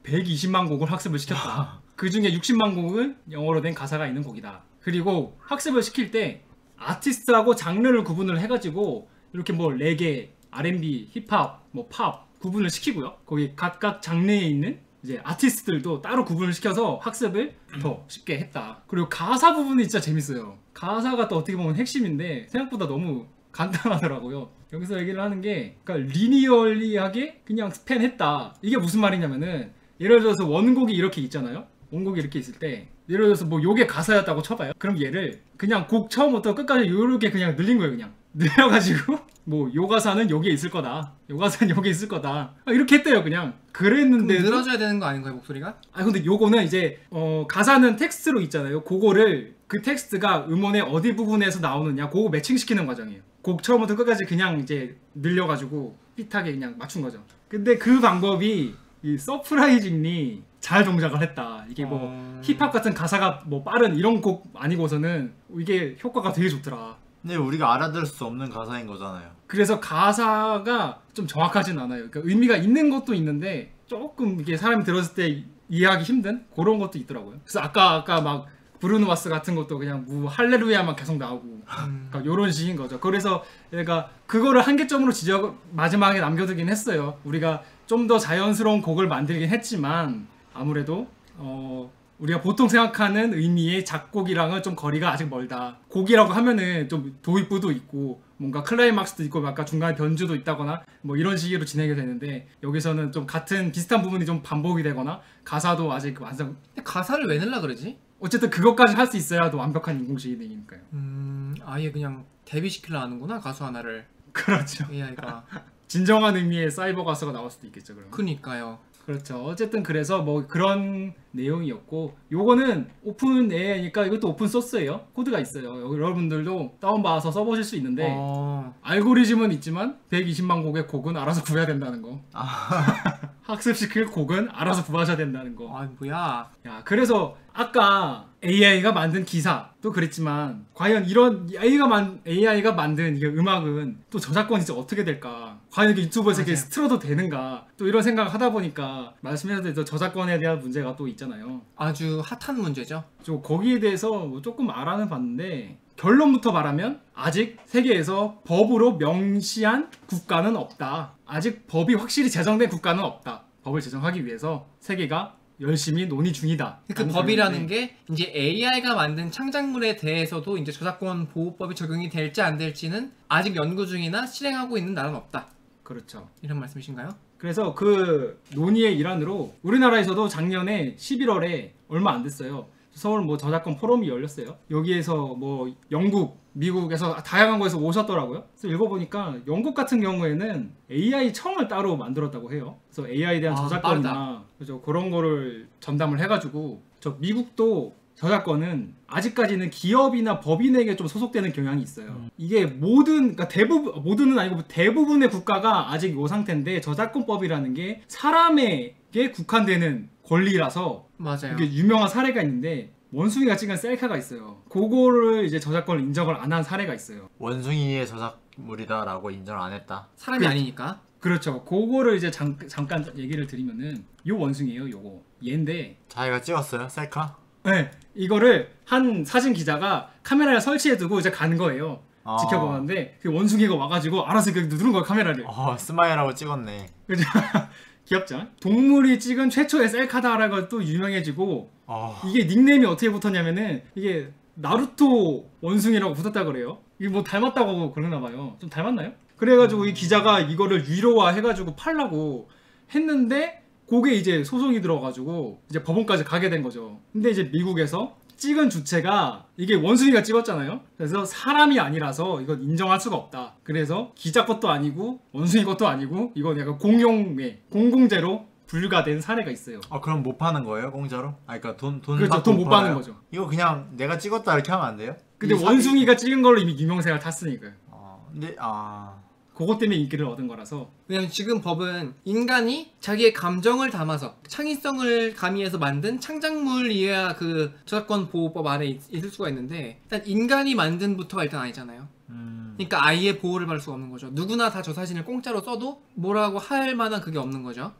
120만 곡을 학습을 시켰다. *laughs* 그 중에 60만 곡은 영어로 된 가사가 있는 곡이다. 그리고 학습을 시킬 때 아티스트하고 장르를 구분을 해가지고 이렇게 뭐 레게, R&B, 힙합, 뭐 팝 구분을 시키고요. 거기 각각 장르에 있는 이제 아티스트들도 따로 구분을 시켜서 학습을 더 쉽게 했다. 그리고 가사 부분이 진짜 재밌어요. 가사가 또 어떻게 보면 핵심인데 생각보다 너무 간단하더라고요. 여기서 얘기를 하는 게 그러니까 리니얼리하게 그냥 스팬했다. 이게 무슨 말이냐면은 예를 들어서 원곡이 이렇게 있잖아요. 원곡이 이렇게 있을 때 예를 들어서 뭐 요게 가사였다고 쳐봐요. 그럼 얘를 그냥 곡 처음부터 끝까지 요렇게 그냥 늘린 거예요. 그냥 *laughs* 늘려가지고 뭐 요 가사는 여기에 있을 거다. 요 가사는 여기 있을 거다. 아, 이렇게 했대요. 그냥 그랬는데 늘어져야 되는 거 아닌가요 목소리가? 아 근데 요거는 이제 어 가사는 텍스트로 있잖아요. 그거를 그 텍스트가 음원의 어디 부분에서 나오느냐 그거 매칭시키는 과정이에요. 곡 처음부터 끝까지 그냥 이제 늘려가지고 fit하게 그냥 맞춘 거죠. 근데 그 방법이 이 surprisingly 잘 동작을 했다. 이게 뭐 어. 힙합 같은 가사가 뭐 빠른 이런 곡 아니고서는 이게 효과가 되게 좋더라. 근데 우리가 알아들을 수 없는 가사인 거잖아요. 그래서 가사가 좀 정확하진 않아요. 그러니까 의미가 있는 것도 있는데 조금 이게 사람이 들었을 때 이해하기 힘든 그런 것도 있더라고요. 그래서 아까 아까 막 브루노마스 같은 것도 그냥 무 할레루야만 계속 나오고 그러니까 이런 식인 거죠. 그래서 얘가 그거를 한계점으로 지적 마지막에 남겨두긴 했어요. 우리가 좀 더 자연스러운 곡을 만들긴 했지만 아무래도 어 우리가 보통 생각하는 의미의 작곡이랑은 좀 거리가 아직 멀다. 곡이라고 하면은 좀 도입부도 있고 뭔가 클라이막스도 있고 약간 중간에 변주도 있다거나 뭐 이런 식으로 진행이 되는데 여기서는 좀 같은 비슷한 부분이 좀 반복이 되거나 가사도 아직 완성 근데 가사를 왜 넣으려 그러지? 어쨌든 그것까지 할 수 있어야 또 완벽한 인공지능이니까요. 음 아예 그냥 데뷔시키려 하는구나 가수 하나를 그렇죠. AI가. *laughs* 진정한 의미의 사이버 가수가 나올 수도 있겠죠. 그러면. 그니까요. 그렇죠. 어쨌든 그래서 뭐 그런 내용이었고 요거는 오픈 AI니까 이것도 open source예요. 코드가 있어요. 여러분들도 다운받아서 써보실 수 있는데 어. 알고리즘은 있지만 120만 곡의 곡은 알아서 구해야 된다는 거. *laughs* 학습시킬 곡은 알아서 구하셔야 된다는 거. 아 뭐야? 야, 그래서 아까 AI가 만든 기사도 그랬지만 과연 이런 AI가 만 AI가 만든 이 음악은 또 저작권이 진짜 어떻게 될까? 과연 이게 유튜브에서 이렇게. 틀어도 되는가? 또 이런 생각을 하다 보니까 말씀하셨듯이 저작권에 대한 문제가 또 있잖아요. 아주 핫한 문제죠. 저 거기에 대해서 뭐 조금 알아는 봤는데 결론부터 말하면 아직 세계에서 법으로 명시한 국가는 없다. 아직 법이 확실히 제정된 국가는 없다. 법을 제정하기 위해서 세계가 열심히 논의 중이다. 그 법이라는 게 이제 AI가 만든 창작물에 대해서도 이제 저작권 보호법이 적용이 될지 안 될지는 아직 연구 중이나 실행하고 있는 나라는 없다. 그렇죠. 이런 말씀이신가요? 그래서 그 논의의 일환으로 우리나라에서도 작년에 11월에 얼마 안 됐어요. 서울 뭐 저작권 포럼이 열렸어요. 여기에서 뭐 영국, 미국에서 다양한 곳에서 오셨더라고요. 그래서 읽어보니까 영국 같은 경우에는 AI 청을 따로 만들었다고 해요. 그래서 AI에 대한 아, 저작권이나 그죠 그런 거를 전담을 해가지고 저 미국도 저작권은 아직까지는 기업이나 법인에게 좀 소속되는 경향이 있어요. 이게 모든 그러니까 대부분 모든은 아니고 대부분의 국가가 아직 이 상태인데 저작권법이라는 게 사람에게 국한되는 권리라서 맞아요. 이게 유명한 사례가 있는데 원숭이가 찍은 셀카가 있어요. 그거를 이제 저작권을 인정을 안 한 사례가 있어요. 원숭이의 저작물이다라고 인정을 안 했다. 사람이 그- 아니니까. 그렇죠. 그거를 이제 잠, 잠깐 얘기를 드리면은 요 원숭이에요. 요거 얘인데 자기가 찍었어요 셀카? 네, 이거를 한 사진 기자가 카메라에 설치해두고 이제 간 거예요. 아. 지켜보는데 그 원숭이가 와가지고 알아서 그 누른 거야 카메라를. 어 스마일하고 찍었네. 그죠? *laughs* 귀엽죠? 동물이 찍은 최초의 셀카다라고 또 유명해지고 어. 이게 닉네임이 어떻게 붙었냐면은 이게 나루토 원숭이라고 붙었다 그래요. 이게 뭐 닮았다고 그러나 봐요. 좀 닮았나요? 그래가지고 이 기자가 이거를 위로화 해가지고 팔라고 했는데 그게 이제 소송이 들어가지고 이제 법원까지 가게 된 거죠. 근데 이제 미국에서 찍은 주체가 이게 원숭이가 찍었잖아요. 그래서 사람이 아니라서 이건 인정할 수가 없다. 그래서 기자 것도 아니고 원숭이 것도 아니고 이건 약간 공용의 공공재로 분류가 사례가 있어요. 아 그럼 못 파는 거예요 공짜로? 아 그러니까 돈돈 그렇죠. 돈못 받는 거죠. 이거 그냥 내가 찍었다 이렇게 하면 안 돼요? 근데 이 사- 원숭이가 찍은 걸로 이미 유명세가 탔으니까요. 어, 근데 아 그것 때문에 인기를 얻은 거라서 왜냐면 지금 법은 인간이 자기의 감정을 담아서 창의성을 가미해서 만든 창작물이야 그 저작권 보호법 아래 있, 있을 수가 있는데 일단 인간이 만든부터가 일단 아니잖아요. 음, 그러니까 아예 보호를 받을 수가 없는 거죠. 누구나 다 저 사진을 공짜로 써도 뭐라고 할 만한 그게 없는 거죠.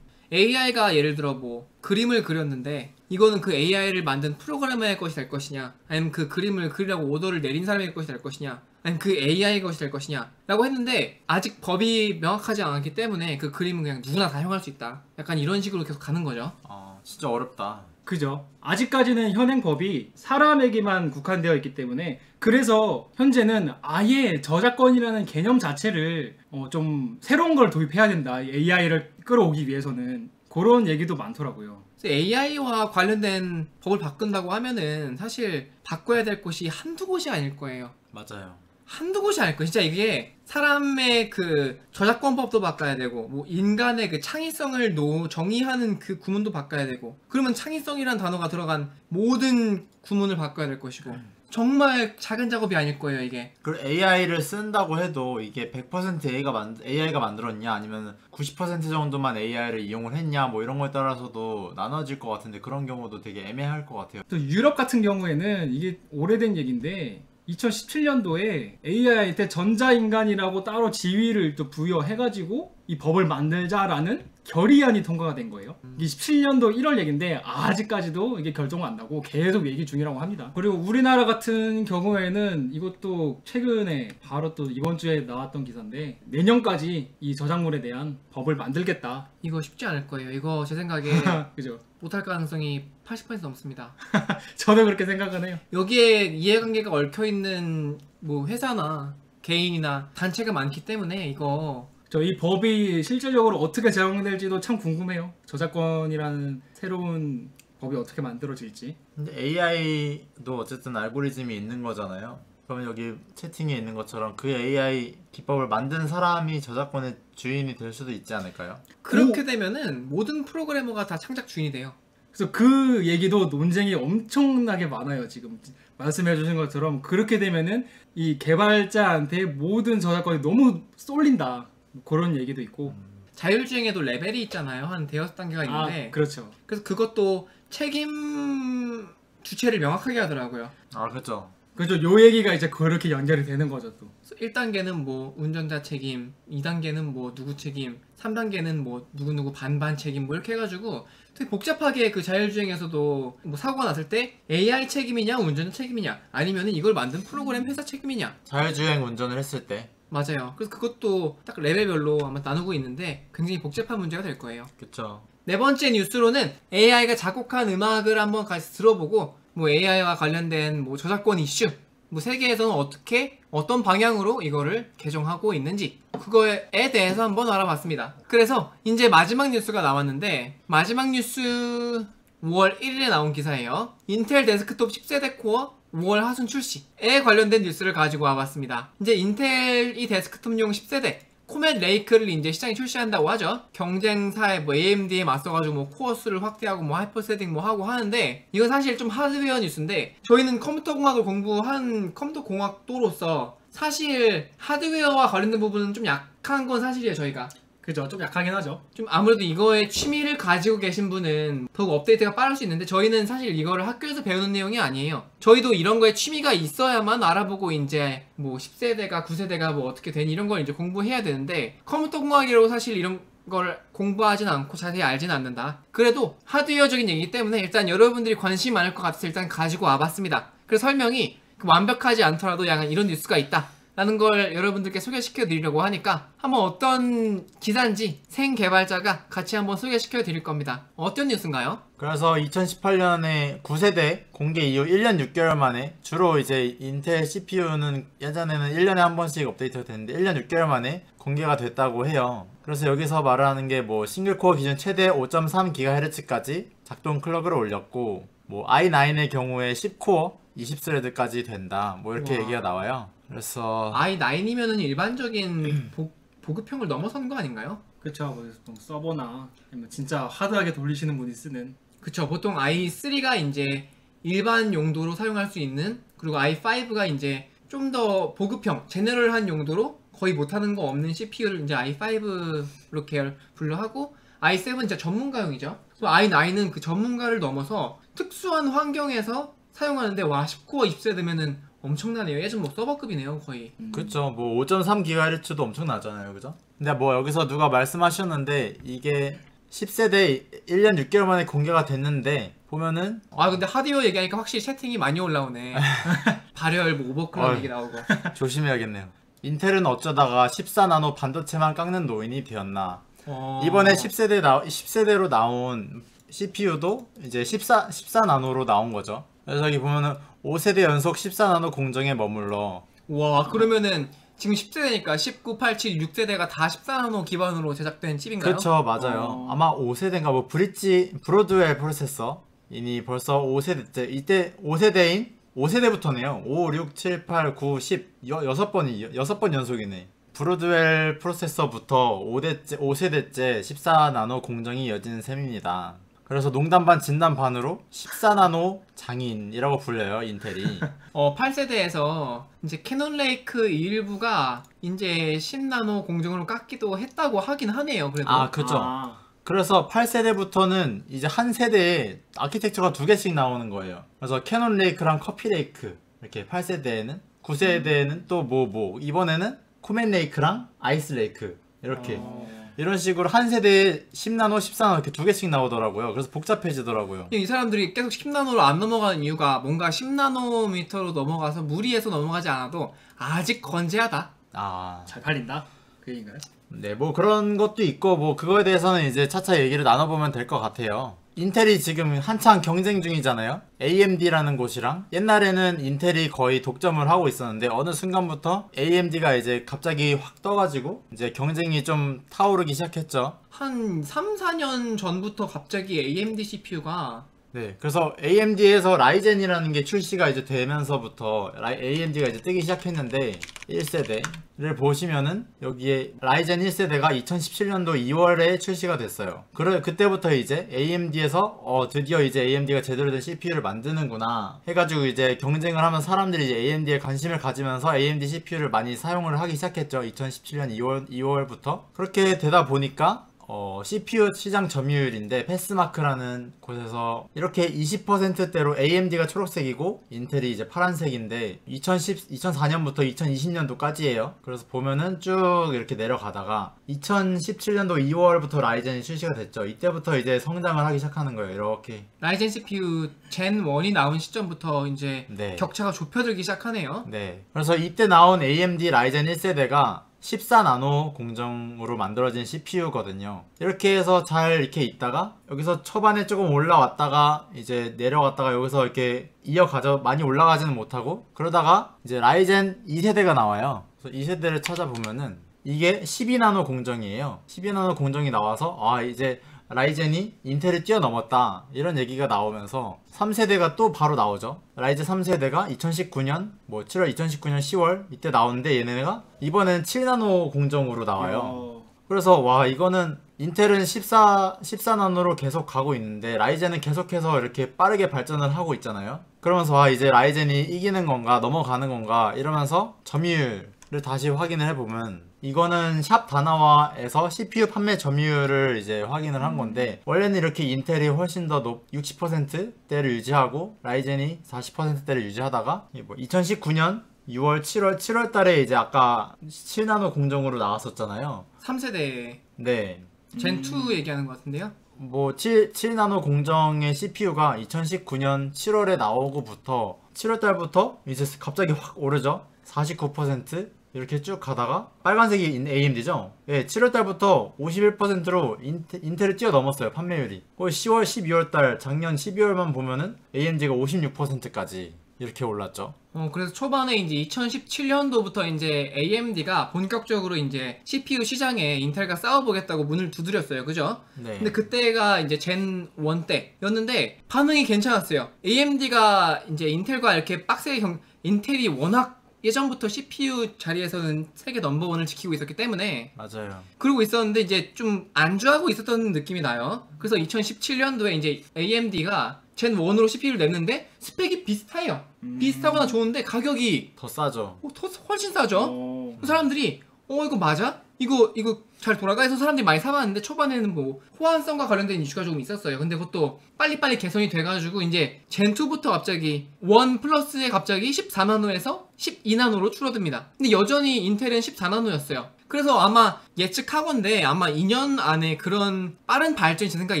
AI가 예를 들어 뭐 그림을 그렸는데 이거는 그 AI를 만든 프로그래머의 것이 될 것이냐 아니면 그 그림을 그리라고 오더를 내린 사람의 것이 될 것이냐 아니면 그 AI의 것이 될 것이냐 라고 했는데 아직 법이 명확하지 않았기 때문에 그 그림은 그냥 누구나 다 사용할 수 있다 약간 이런 식으로 계속 가는 거죠 아 진짜 어렵다. 그죠. 아직까지는 현행 법이 사람에게만 국한되어 있기 때문에 그래서 현재는 아예 저작권이라는 개념 자체를 어, 좀 새로운 걸 도입해야 된다. AI를 끌어오기 위해서는 그런 얘기도 많더라고요. AI와 관련된 법을 바꾼다고 하면은 사실 바꿔야 될 곳이 한두 곳이 아닐 거예요 맞아요. 한두 곳이 아닐 거예요. 진짜 이게 사람의 그 저작권법도 바꿔야 되고, 뭐 인간의 그 창의성을 노, 정의하는 그 구문도 바꿔야 되고, 그러면 창의성이란 단어가 들어간 모든 구문을 바꿔야 될 것이고, 정말 작은 작업이 아닐 거예요, 이게. 그리고 AI를 쓴다고 해도 이게 100% AI가, 만, AI가 만들었냐 아니면 90% 정도만 AI를 이용을 했냐 뭐 이런 거에 따라서도 나눠질 것 같은데 그런 경우도 되게 애매할 것 같아요. 또 유럽 같은 경우에는 이게 오래된 얘기인데 2017년도에 AI한테 전자인간이라고 따로 지위를 또 부여해가지고 이 법을 만들자라는 결의안이 통과가 된 거예요. 이게 17년도 1월 얘기인데 아직까지도 이게 결정 안 나고 계속 얘기 중이라고 합니다. 그리고 우리나라 같은 경우에는 이것도 최근에 바로 또 이번 주에 나왔던 기사인데 내년까지 이 저작물에 대한 법을 만들겠다. 이거 쉽지 않을 거예요. 이거 제 생각에 *laughs* 그죠? 못할 가능성이 80% 넘습니다. *laughs* 저도 그렇게 생각은 해요. 여기에 이해관계가 얽혀 있는 뭐 회사나 개인이나 단체가 많기 때문에 이거 저이 법이 실질적으로 어떻게 제정될지도 참 궁금해요. 저작권이라는 새로운 법이 어떻게 만들어질지. 근데 AI도 어쨌든 알고리즘이 있는 거잖아요. 그러면 여기 채팅에 있는 것처럼 그 AI 기법을 만든 사람이 저작권의 주인이 될 수도 있지 않을까요? 그렇게 되면은 모든 프로그래머가 다 창작 주인이 돼요. 그래서 그 얘기도 논쟁이 엄청나게 많아요. 지금 말씀해 주신 것처럼 그렇게 되면은 이 개발자한테 모든 저작권이 너무 쏠린다. 그런 얘기도 있고. 자율주행에도 레벨이 있잖아요. 한 대여섯 단계가 있는데 아, 그렇죠. 그래서 그것도 책임 주체를 명확하게 하더라고요. 아 그렇죠. 그죠. 요 얘기가 이제 그렇게 연결이 되는 거죠, 또. 1단계는 뭐 운전자 책임, 2단계는 뭐 누구 책임, 3단계는 뭐 누구누구 반반 책임 뭐 이렇게 해 가지고 되게 복잡하게 그 자율주행에서도 뭐 사고가 났을 때 AI 책임이냐 운전자 책임이냐 아니면은 이걸 만든 프로그램 회사 책임이냐 자율주행 운전을 했을 때 맞아요. 그래서 그것도 딱 레벨별로 아마 나누고 있는데 굉장히 복잡한 문제가 될 거예요. 그렇죠. 네 번째 뉴스로는 AI가 작곡한 음악을 한번 같이 들어보고 뭐 AI와 관련된 뭐 저작권 이슈 뭐 세계에서는 어떻게 어떤 방향으로 이거를 개정하고 있는지 그거에 대해서 한번 알아봤습니다. 그래서 이제 마지막 뉴스가 나왔는데 마지막 뉴스 5월 1일에 나온 기사예요. 인텔 데스크톱 10세대 코어 5월 하순 출시에 관련된 뉴스를 가지고 와봤습니다. 이제 인텔이 데스크톱용 10세대 코멧 레이크를 이제 시장에 출시한다고 하죠. 경쟁사에 뭐 AMD에 맞서가지고 뭐 코어 수를 확대하고 뭐 hyper threading 뭐 하고 하는데 이건 사실 좀 하드웨어 뉴스인데 저희는 컴퓨터 공학을 공부한 컴퓨터 공학도로서 사실 하드웨어와 관련된 부분은 좀 약한 건 사실이에요 저희가. 그죠? 좀 약하긴 하죠. 좀 아무래도 이거에 취미를 가지고 계신 분은 더욱 업데이트가 빠를 수 있는데 저희는 사실 이거를 학교에서 배우는 내용이 아니에요. 저희도 이런 거에 취미가 있어야만 알아보고 이제 뭐 10세대가 9세대가 뭐 어떻게 되니 이런 걸 이제 공부해야 되는데 컴퓨터 공학이라고 사실 이런 걸 공부하진 않고 자세히 알진 않는다. 그래도 하드웨어적인 얘기이기 때문에 일단 여러분들이 관심이 많을 것 같아서 일단 가지고 와봤습니다. 그래서 설명이 그 완벽하지 않더라도 약간 이런 뉴스가 있다. 라는 걸 여러분들께 소개시켜 드리려고 하니까 한번 어떤 기사인지 생 개발자가 같이 한번 소개시켜 드릴 겁니다. 어떤 뉴스인가요? 그래서 2018년에 9세대 공개 이후 1년 6개월 만에 주로 이제 인텔 CPU는 예전에는 1년에 한 번씩 업데이트가 됐는데 1년 6개월 만에 공개가 됐다고 해요. 그래서 여기서 말하는 게 뭐 싱글코어 기준 최대 5.3GHz까지 작동 클럭을 올렸고 뭐 i9의 경우에 10코어 20스레드까지 된다. 뭐 이렇게 와. 얘기가 나와요. 그래서 i9이면은 일반적인 보, 보급형을 넘어서는 거 아닌가요? 그쵸? 뭐 보통 서버나 아니면 진짜 하드하게 돌리시는 분이 쓰는 그쵸. 보통 i3가 이제 일반 용도로 사용할 수 있는 그리고 i5가 이제 좀 더 보급형, 제너럴한 용도로 거의 못하는 거 없는 CPU를 이제 i5로 계열 분류하고 i7은 진짜 전문가용이죠. 그리고 i9은 그 전문가를 넘어서 특수한 환경에서 사용하는데 와 10코어 20세대면은 엄청나네요. 예전 뭐 서버급이네요 거의. 그렇죠. 뭐 5.3GHz도 엄청나잖아요. 그죠? 근데 뭐 여기서 누가 말씀하셨는데 이게 10세대 1년 6개월 만에 공개가 됐는데 보면은 아 근데 하드웨어 얘기하니까 확실히 채팅이 많이 올라오네. *laughs* *laughs* 발열 뭐 오버클럭. 얘기 나오고. *laughs* 조심해야겠네요. 인텔은 어쩌다가 14나노 반도체만 깎는 노인이 되었나. 어... 이번에 10세대 나 10세대로 나온 CPU도 이제 14 14나노로 나온 거죠. 그래서 여기 보면은 5세대 연속 14나노 공정에 머물러 와 그러면은 지금 10세대니까 19, 87, 6세대가 다 14나노 기반으로 제작된 칩인가요? 그렇죠, 맞아요. 어. 아마 5세대인가 뭐 브릿지 브로드웰 프로세서 이니 벌써 5세대째 이때 5세대인 5세대부터네요. 5, 6, 7, 8, 9, 10 여, 6번이 6번 연속이네. 브로드웰 프로세서부터 5대째 5세대째 14나노 공정이 이어지는 셈입니다. 그래서 농담 반 진담 반으로 14나노 장인이라고 불려요, 인텔이. *laughs* 어 8세대에서 이제 캐논 레이크 일부가 이제 10나노 공정으로 깎기도 했다고 하긴 하네요. 그래도 아, 그죠. 아, 그래서 8세대부터는 이제 한 세대에 아키텍처가 두 개씩 나오는 거예요. 그래서 캐논 레이크랑 커피 레이크 이렇게 8세대에는 9세대에는 또 뭐뭐 이번에는 코멧 레이크랑 아이스 레이크 이렇게 어, 이런 식으로 한 세대에 10나노, 14나노 이렇게 두 개씩 나오더라고요. 그래서 복잡해지더라고요. 이 사람들이 계속 10나노로 안 넘어가는 이유가 뭔가 10나노미터로 넘어가서 무리해서 넘어가지 않아도 아직 건재하다. 아, 잘 팔린다? 그 얘기인가요? 네, 뭐 그런 것도 있고 뭐 그거에 대해서는 이제 차차 얘기를 나눠보면 될 것 같아요. 인텔이 지금 한창 경쟁 중이잖아요. AMD라는 곳이랑 옛날에는 인텔이 거의 독점을 하고 있었는데 어느 순간부터 AMD가 이제 갑자기 확 떠가지고 이제 경쟁이 좀 타오르기 시작했죠. 한 3, 4년 전부터 갑자기 AMD CPU가 네, 그래서 AMD에서 라이젠이라는 게 출시가 이제 되면서부터 AMD가 이제 뜨기 시작했는데 1세대를 보시면은 여기에 라이젠 1세대가 2017년도 2월에 출시가 됐어요. 그래 그때부터 이제 AMD에서 어 드디어 이제 AMD가 제대로 된 CPU를 만드는구나 해가지고 이제 경쟁을 하면 사람들이 이제 AMD에 관심을 가지면서 AMD CPU를 많이 사용을 하기 시작했죠. 2017년 2월 2월부터 그렇게 되다 보니까 어, CPU 시장 점유율인데 패스마크라는 곳에서 이렇게 20%대로 AMD가 초록색이고 인텔이 이제 파란색인데 2010, 2004년부터 2020년도까지예요. 그래서 보면은 쭉 이렇게 내려가다가 2017년도 2월부터 라이젠이 출시가 됐죠. 이때부터 이제 성장을 하기 시작하는 거예요. 이렇게. 라이젠 CPU 젠 1이 나온 시점부터 이제 네. 격차가 좁혀들기 시작하네요. 네. 그래서 이때 나온 AMD 라이젠 1세대가 14나노 공정으로 만들어진 CPU거든요. 이렇게 해서 잘 이렇게 있다가 여기서 초반에 조금 올라왔다가 이제 내려갔다가 여기서 이렇게 이어가져 많이 올라가지는 못하고 그러다가 이제 라이젠 2세대가 나와요. 그래서 2세대를 찾아보면은 이게 12나노 공정이에요. 12나노 공정이 나와서 아 이제 라이젠이 인텔을 뛰어넘었다. 이런 얘기가 나오면서 3세대가 또 바로 나오죠. 라이젠 3세대가 2019년 뭐 7월 2019년 10월 이때 나오는데 얘네가 이번엔 7나노 공정으로 나와요. 어, 그래서 와 이거는 인텔은 14 14나노로 계속 가고 있는데 라이젠은 계속해서 이렇게 빠르게 발전을 하고 있잖아요. 그러면서 와 이제 라이젠이 이기는 건가 넘어가는 건가 이러면서 점유율을 다시 확인을 해보면 이거는 샵 다나와에서 CPU 판매 점유율을 이제 확인을 한 건데 원래는 이렇게 인텔이 훨씬 더 높 60%대를 유지하고 라이젠이 40%대를 유지하다가 이뭐 2019년 6월, 7월, 7월 달에 이제 아까 7나노 공정으로 나왔었잖아요. 3세대 네. 젠2 얘기하는 것 같은데요. 뭐 7, 7나노 공정의 CPU가 2019년 7월에 나오고부터 7월 달부터 이제 갑자기 확 오르죠. 49% 이렇게 쭉 가다가 빨간색이 AMD죠. 예, 7월 달부터 51%로 인테, 인텔을 뛰어넘었어요. 판매율이. 그 10월, 12월 달 작년 12월만 보면은 AMD가 56%까지 이렇게 올랐죠. 어, 그래서 초반에 이제 2017년도부터 이제 AMD가 본격적으로 이제 CPU 시장에 인텔과 싸워보겠다고 문을 두드렸어요. 그죠? 네. 근데 그때가 이제 젠 1 때였는데 반응이 괜찮았어요. AMD가 이제 인텔과 이렇게 빡세게 경, 인텔이 워낙 예전부터 CPU 자리에서는 세계 넘버원을 지키고 있었기 때문에 맞아요. 그러고 있었는데 이제 좀 안주하고 있었던 느낌이 나요. 그래서 2017년도에 이제 AMD가 젠 1으로 CPU를 냈는데 스펙이 비슷해요. 음. 비슷하거나 좋은데 가격이 더 싸죠. 어, 더 훨씬 싸죠. 어, 사람들이 어 이거 맞아? 이거 이거 잘 돌아가 해서 사람들이 많이 사봤는데 초반에는 뭐 호환성과 관련된 이슈가 조금 있었어요. 근데 그것도 빨리빨리 개선이 돼가지고 이제 젠2부터 갑자기 원 플러스에 갑자기 14나노에서 12나노로 줄어듭니다. 근데 여전히 인텔은 14나노였어요. 그래서 아마 예측하건데 아마 2년 안에 그런 빠른 발전이 제 생각에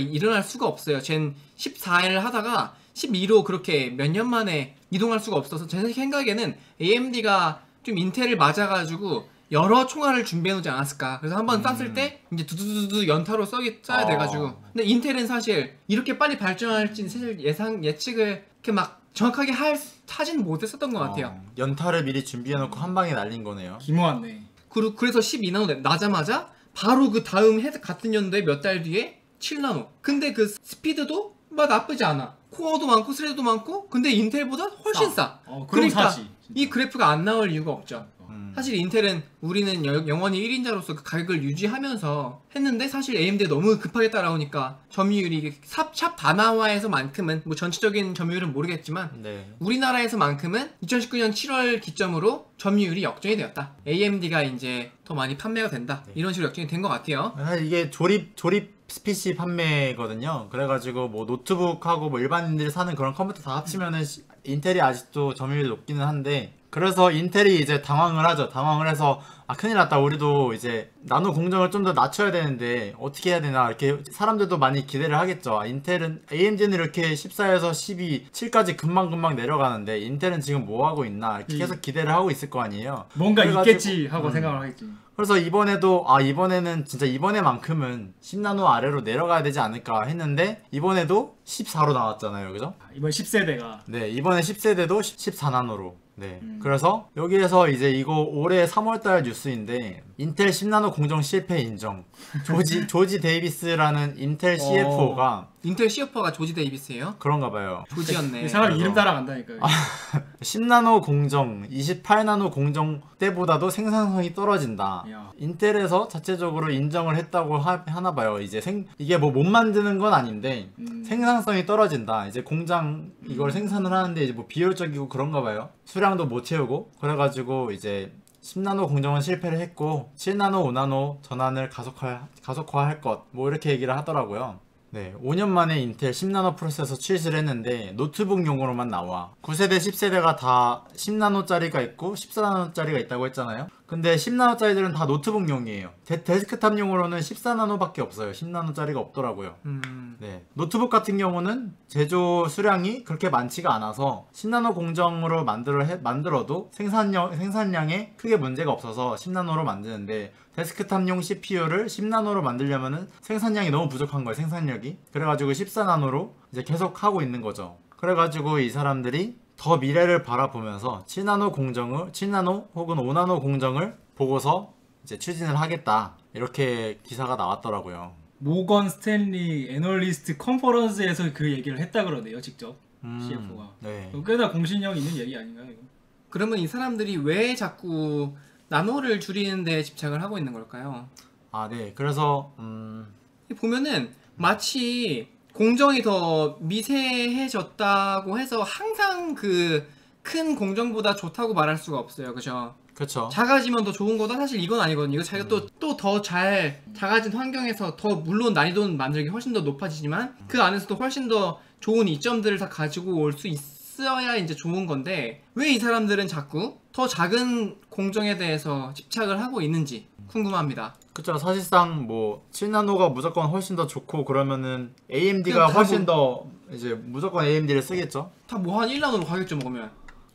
일어날 수가 없어요. 젠 14를 하다가 12로 그렇게 몇 년 만에 이동할 수가 없어서 제 생각에는 AMD가 좀 인텔을 맞아가지고 여러 총알을 준비해놓지 않았을까. 그래서 한번 쐈을 때 이제 두두두두 연타로 써기 써야 어. 돼가지고. 근데 인텔은 사실 이렇게 빨리 발전할지는 사실 예상 예측을 이렇게 막 정확하게 할 하진 못했었던 것 같아요. 어, 연타를 미리 준비해놓고 한 방에 날린 거네요. 기모았네. 그리고 그래서 12나노 나자마자 바로 그 다음 해 같은 연도에 몇 달 뒤에 7나노. 근데 그 스피드도 막 나쁘지 않아. 코어도 많고 스레드도 많고 근데 인텔보다 훨씬 싸. 어, 그럼 그러니까 사지. 이 그래프가 안 나올 이유가 없죠. 음. 사실 인텔은 우리는 여- 영원히 1인자로서 그 가격을 유지하면서 했는데 사실 AMD 너무 급하게 따라오니까 점유율이 이게 샵, 샵 다나와에서만큼은 뭐 전체적인 점유율은 모르겠지만 네. 우리나라에서만큼은 2019년 7월 기점으로 점유율이 역전이 되었다. AMD가 이제 더 많이 판매가 된다. 이런 식으로 역전이 된 것 같아요. 사실 이게 조립 조립 PC 판매거든요. 그래가지고 뭐 노트북하고 뭐 일반인들이 사는 그런 컴퓨터 다 합치면은 시- 인텔이 아직도 점유율이 높기는 한데 그래서 인텔이 이제 당황을 하죠. 당황을 해서 아 큰일 났다. 우리도 이제 나노 공정을 좀 더 낮춰야 되는데 어떻게 해야 되나 이렇게 사람들도 많이 기대를 하겠죠. 아, 인텔은 AMD는 이렇게 14에서 12, 7까지 금방 금방 내려가는데 인텔은 지금 뭐 하고 있나 이렇게 음. 계속 기대를 하고 있을 거 아니에요. 뭔가 그래가지고- 있겠지 하고 음. 생각을 하겠지. 그래서 이번에도 아 이번에는 진짜 이번에만큼은 10나노 아래로 내려가야 되지 않을까 했는데 이번에도 14로 나왔잖아요 그죠? 아, 이번 10세대가 네 이번에 10세대도 14나노로 네 음. 그래서 여기에서 이제 이거 올해 3월달 뉴스인데 인텔 10나노 공정 실패 인정 조지 *laughs* 조지 데이비스라는 인텔 CFO가 인텔 CFO가 조지 데이비스예요. 그런가 봐요 조지였네. 이 사람 이름 따라간다니까. 아. 10나노 *laughs* 공정, 28나노 공정 때보다도 생산성이 떨어진다. 야. 인텔에서 자체적으로 인정을 했다고 하, 나 봐요. 이제 생 이게 뭐 못 만드는 건 아닌데 음. 생산성이 떨어진다. 이제 공장 이걸 생산을 하는데 이제 뭐 비효율적이고 그런가 봐요. 수량도 못 채우고 그래가지고 이제 10나노 공정은 실패를 했고 7나노, 5나노 전환을 가속화 가속화할 것 뭐 이렇게 얘기를 하더라고요. 네, 5년 만에 인텔 10나노 프로세서 출시를 했는데 노트북 용으로만 나와. 9세대, 10세대가 다 10나노짜리가 있고 14나노짜리가 있다고 했잖아요. 근데 10나노짜리들은 다 노트북용이에요. 데, 데스크탑용으로는 14나노밖에 없어요. 10나노짜리가 없더라고요. 음. 네. 노트북 같은 경우는 제조 수량이 그렇게 많지가 않아서 10나노 공정으로 만들어 해- 만들어도 생산량 생산량에 크게 문제가 없어서 10나노로 만드는데 데스크탑용 CPU를 10나노로 만들려면은 생산량이 너무 부족한 거예요. 생산력이. 그래가지고 14나노로 이제 계속 하고 있는 거죠. 그래가지고 이 사람들이 더 미래를 바라보면서 7나노 공정을 7나노 혹은 5나노 공정을 보고서 이제 추진을 하겠다 이렇게 기사가 나왔더라고요. 모건 스탠리 애널리스트 컨퍼런스에서 그 얘기를 했다 그러네요 직접 음, CFO가 네. 꽤나 공신력 있는 얘기 아닌가요 이거? 그러면 이 사람들이 왜 자꾸 나노를 줄이는 데 집착을 하고 있는 걸까요? 아, 네. 그래서 음, 보면은 마치 공정이 더 미세해졌다고 해서 항상 그 큰 공정보다 좋다고 말할 수가 없어요. 그죠? 그렇죠. 작아지면 더 좋은 거다 사실 이건 아니거든요. 이거 자기가 또또 더 잘 작아진 환경에서 더 물론 난이도는 만들기 훨씬 더 높아지지만 그 안에서도 훨씬 더 좋은 이점들을 다 가지고 올 수 있어야 이제 좋은 건데 왜 이 사람들은 자꾸 더 작은 공정에 대해서 집착을 하고 있는지 궁금합니다. 그렇죠. 사실상 뭐 7나노가 무조건 훨씬 더 좋고 그러면은 AMD가 다 훨씬 더 이제 무조건 AMD를 쓰겠죠. 다 뭐 한 1라운드로 가겠죠 먹으면.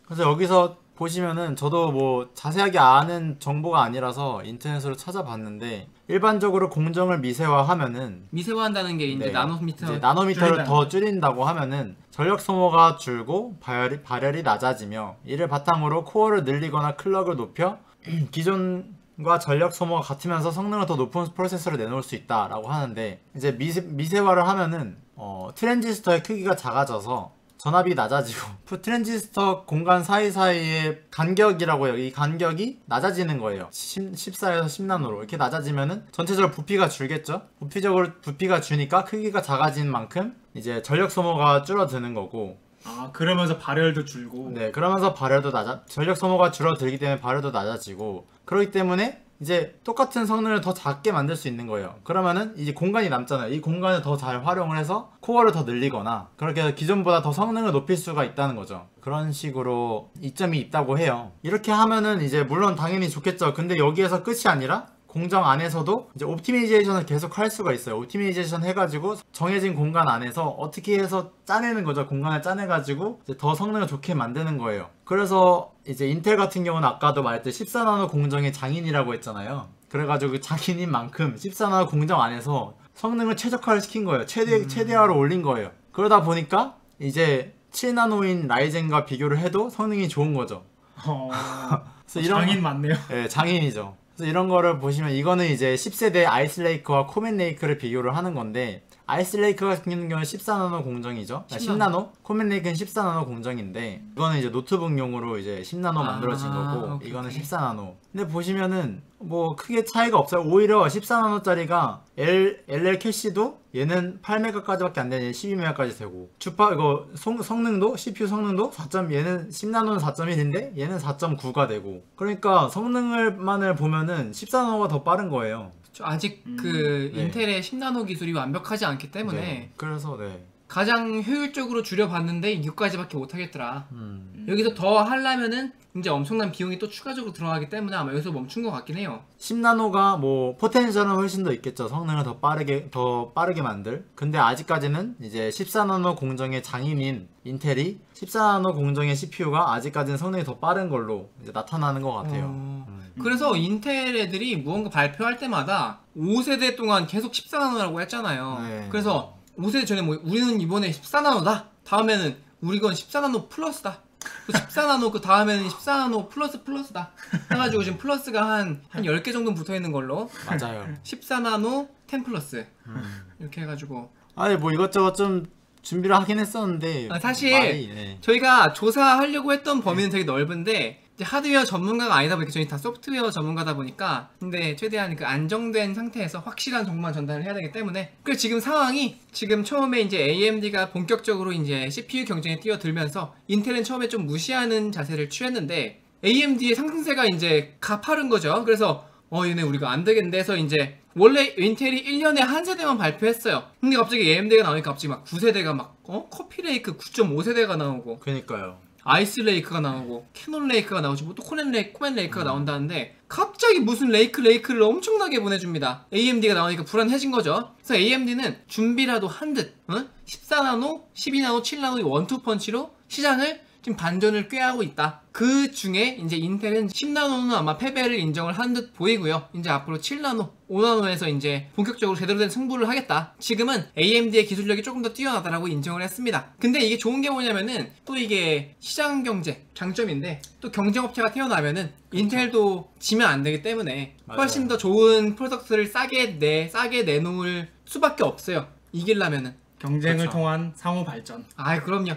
그래서 여기서 보시면은 저도 뭐 자세하게 아는 정보가 아니라서 인터넷으로 찾아봤는데 일반적으로 공정을 미세화하면은 미세화한다는 게 이제 네. 나노미터 이제 나노미터를 줄인다는 더 줄인다고 하면은 전력 소모가 줄고 발열이, 발열이 낮아지며 이를 바탕으로 코어를 늘리거나 클럭을 높여 *clears throat* 기존 과 전력 소모가 같으면서 성능을 더 높은 프로세서를 내놓을 수 있다라고 하는데 이제 미세, 미세화를 하면은 어, 트랜지스터의 크기가 작아져서 전압이 낮아지고 *laughs* 그 트랜지스터 공간 사이사이의 간격이라고 해요. 이 간격이 낮아지는 거예요. 10, 14에서 10나노로 이렇게 낮아지면은 전체적으로 부피가 줄겠죠. 부피적으로 부피가 주니까 크기가 작아진 만큼 이제 전력 소모가 줄어드는 거고 아 그러면서 발열도 줄고 네, 그러면서 발열도 낮아, 전력 소모가 줄어들기 때문에 발열도 낮아지고, 그렇기 때문에 이제 똑같은 성능을 더 작게 만들 수 있는 거예요. 그러면은 이제 공간이 남잖아요. 이 공간을 더 잘 활용을 해서 코어를 더 늘리거나, 그렇게 해서 기존보다 더 성능을 높일 수가 있다는 거죠. 그런 식으로 이점이 있다고 해요. 이렇게 하면은 이제 물론 당연히 좋겠죠. 근데 여기에서 끝이 아니라, 공정 안에서도 이제 옵티미제이션을 계속 할 수가 있어요. 옵티미제이션 해가지고 정해진 공간 안에서 어떻게 해서 짜내는 거죠. 공간을 짜내가지고 더 성능을 좋게 만드는 거예요. 그래서 이제 인텔 같은 경우는 아까도 말했듯이 14나노 공정의 장인이라고 했잖아요. 그래가지고 그 장인인 만큼 14나노 공정 안에서 성능을 최적화를 시킨 거예요. 최대, 최대화로 올린 거예요. 그러다 보니까 이제 7나노인 라이젠과 비교를 해도 성능이 좋은 거죠. 어, *laughs* 그래서 이런 장인 맞네요. 예, 장인이죠. 그래서 이런 거를 보시면 이거는 이제 10세대 아이스레이크와 코멘레이크를 비교를 하는 건데 아이스레이크 같은 경우는 14나노 공정이죠. 아, 10나노. 코멘레이크는 14나노 공정인데 이거는 이제 노트북용으로 이제 10나노 아, 만들어진 거고 오케이, 이거는 오케이. 14나노. 근데 보시면은 뭐 크게 차이가 없어요. 오히려 14나노짜리가 L, LL 캐시도 얘는 8메가까지밖에 안 되는 얘는 12메가까지 되고 주파 이거 성, 성능도 CPU 성능도 4. 얘는 10나노는 4.1인데 얘는 4.9가 되고 그러니까 성능을만을 보면은 14나노가 더 빠른 거예요. 저 아직 음, 그 네. 인텔의 10나노 기술이 완벽하지 않기 때문에 네. 그래서 네. 가장 효율적으로 줄여봤는데 이거까지밖에 못하겠더라. 음. 여기서 더 하려면은 이제 엄청난 비용이 또 추가적으로 들어가기 때문에 아마 여기서 멈춘 것 같긴 해요. 10나노가 뭐 포텐셜은 훨씬 더 있겠죠. 성능을 더 빠르게 더 빠르게 만들. 근데 아직까지는 이제 14나노 공정의 장인인 인텔이 14나노 공정의 CPU가 아직까지는 성능이 더 빠른 걸로 나타나는 것 같아요. 어, 음. 그래서 인텔 애들이 무언가 발표할 때마다 5세대 동안 계속 14나노라고 했잖아요. 네. 그래서 5세대 전에 뭐 우리는 이번에 14나노다. 다음에는 우리 건 14나노 플러스다. 그 14나노 그 다음에는 14나노 플러스 플러스다. 해가지고 지금 플러스가 한, 한 10개 정도 붙어 있는 걸로 맞아요. 14나노 10 플러스 음. 이렇게 해가지고 아니 뭐 이것저것 좀 준비를 하긴 했었는데 아, 사실 많이, 네. 저희가 조사하려고 했던 범위는 되게 넓은데 하드웨어 전문가가 아니다 보니까 저희 다 소프트웨어 전문가다 보니까 근데 최대한 그 안정된 상태에서 확실한 정보만 전달을 해야 되기 때문에 그래서 지금 상황이 지금 처음에 이제 AMD가 본격적으로 이제 CPU 경쟁에 뛰어들면서 인텔은 처음에 좀 무시하는 자세를 취했는데 AMD의 상승세가 이제 가파른 거죠. 그래서 어 얘네 우리가 안 되겠는데 해서 이제 원래 인텔이 1년에 한 세대만 발표했어요. 근데 갑자기 AMD가 나오니까 갑자기 막 9세대가 막 어? 커피레이크 9.5세대가 나오고 그니까요. 아이스 레이크가 나오고 캐논 레이크가 나오지 뭐또 코넨 레이크, 코멧 레이크가 나온다는데 갑자기 무슨 레이크 레이크를 엄청나게 보내줍니다. AMD가 나오니까 불안해진 거죠. 그래서 AMD는 준비라도 한 듯, 어? 14나노, 12나노, 7나노 원투펀치로 시장을 지금 반전을 꾀하고 있다. 그 중에 이제 인텔은 10나노는 아마 패배를 인정을 한 듯 보이고요. 이제 앞으로 7나노, 5나노에서 이제 본격적으로 제대로 된 승부를 하겠다. 지금은 AMD의 기술력이 조금 더 뛰어나다라고 인정을 했습니다. 근데 이게 좋은 게 뭐냐면은 또 이게 시장 경제 장점인데 또 경쟁업체가 태어나면은 인텔도 지면 안 되기 때문에 훨씬. 더 좋은 product를 싸게 내 싸게 내놓을 수밖에 없어요. 이길라면은. 경쟁을 그렇죠. 통한 상호 발전. 아, 그럼요.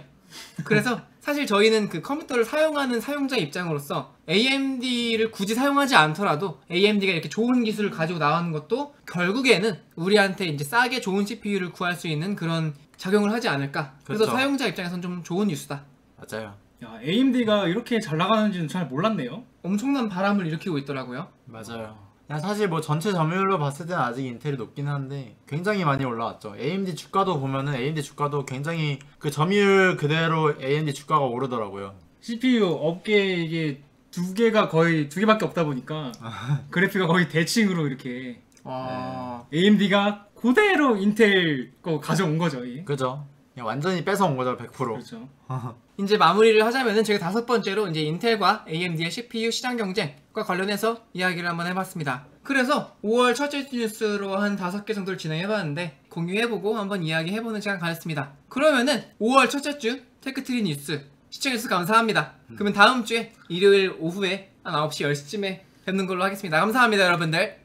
그래서 *laughs* 사실 저희는 그 컴퓨터를 사용하는 사용자 입장으로서 AMD를 굳이 사용하지 않더라도 AMD가 이렇게 좋은 기술을 가지고 나오는 것도 결국에는 우리한테 이제 싸게 좋은 CPU를 구할 수 있는 그런 작용을 하지 않을까. 그래서 그렇죠. 사용자 입장에선 좀 좋은 뉴스다. 맞아요. 야 AMD가 이렇게 잘 나가는지는 잘 몰랐네요. 엄청난 바람을 일으키고 있더라고요. 맞아요. 야, 사실 뭐 전체 점유율로 봤을 때는 아직 인텔이 높긴 한데 굉장히 많이 올라왔죠. AMD 주가도 보면은 AMD 주가도 굉장히 그 점유율 그대로 AMD 주가가 오르더라고요. CPU 업계 이게 두 개가 거의 두 개밖에 없다 보니까 *laughs* 그래픽가 거의 대칭으로 이렇게 와. AMD가 그대로 인텔 거 가져온 거죠. 이. 그죠? 완전히 뺏어온 거죠, 100%. 그렇죠. *laughs* 이제 마무리를 하자면은 제가 다섯 번째로 이제 인텔과 AMD의 CPU 시장 경쟁과 관련해서 이야기를 한번 해봤습니다. 그래서 5월 첫째 주 뉴스로 한 다섯 개 정도를 진행해봤는데 공유해보고 한번 이야기해보는 시간 가졌습니다. 그러면은 5월 첫째 주 테크트리 뉴스 시청해주셔서 감사합니다. 그러면 다음 주에 일요일 오후에 한 9시 10시쯤에 뵙는 걸로 하겠습니다. 감사합니다 여러분들.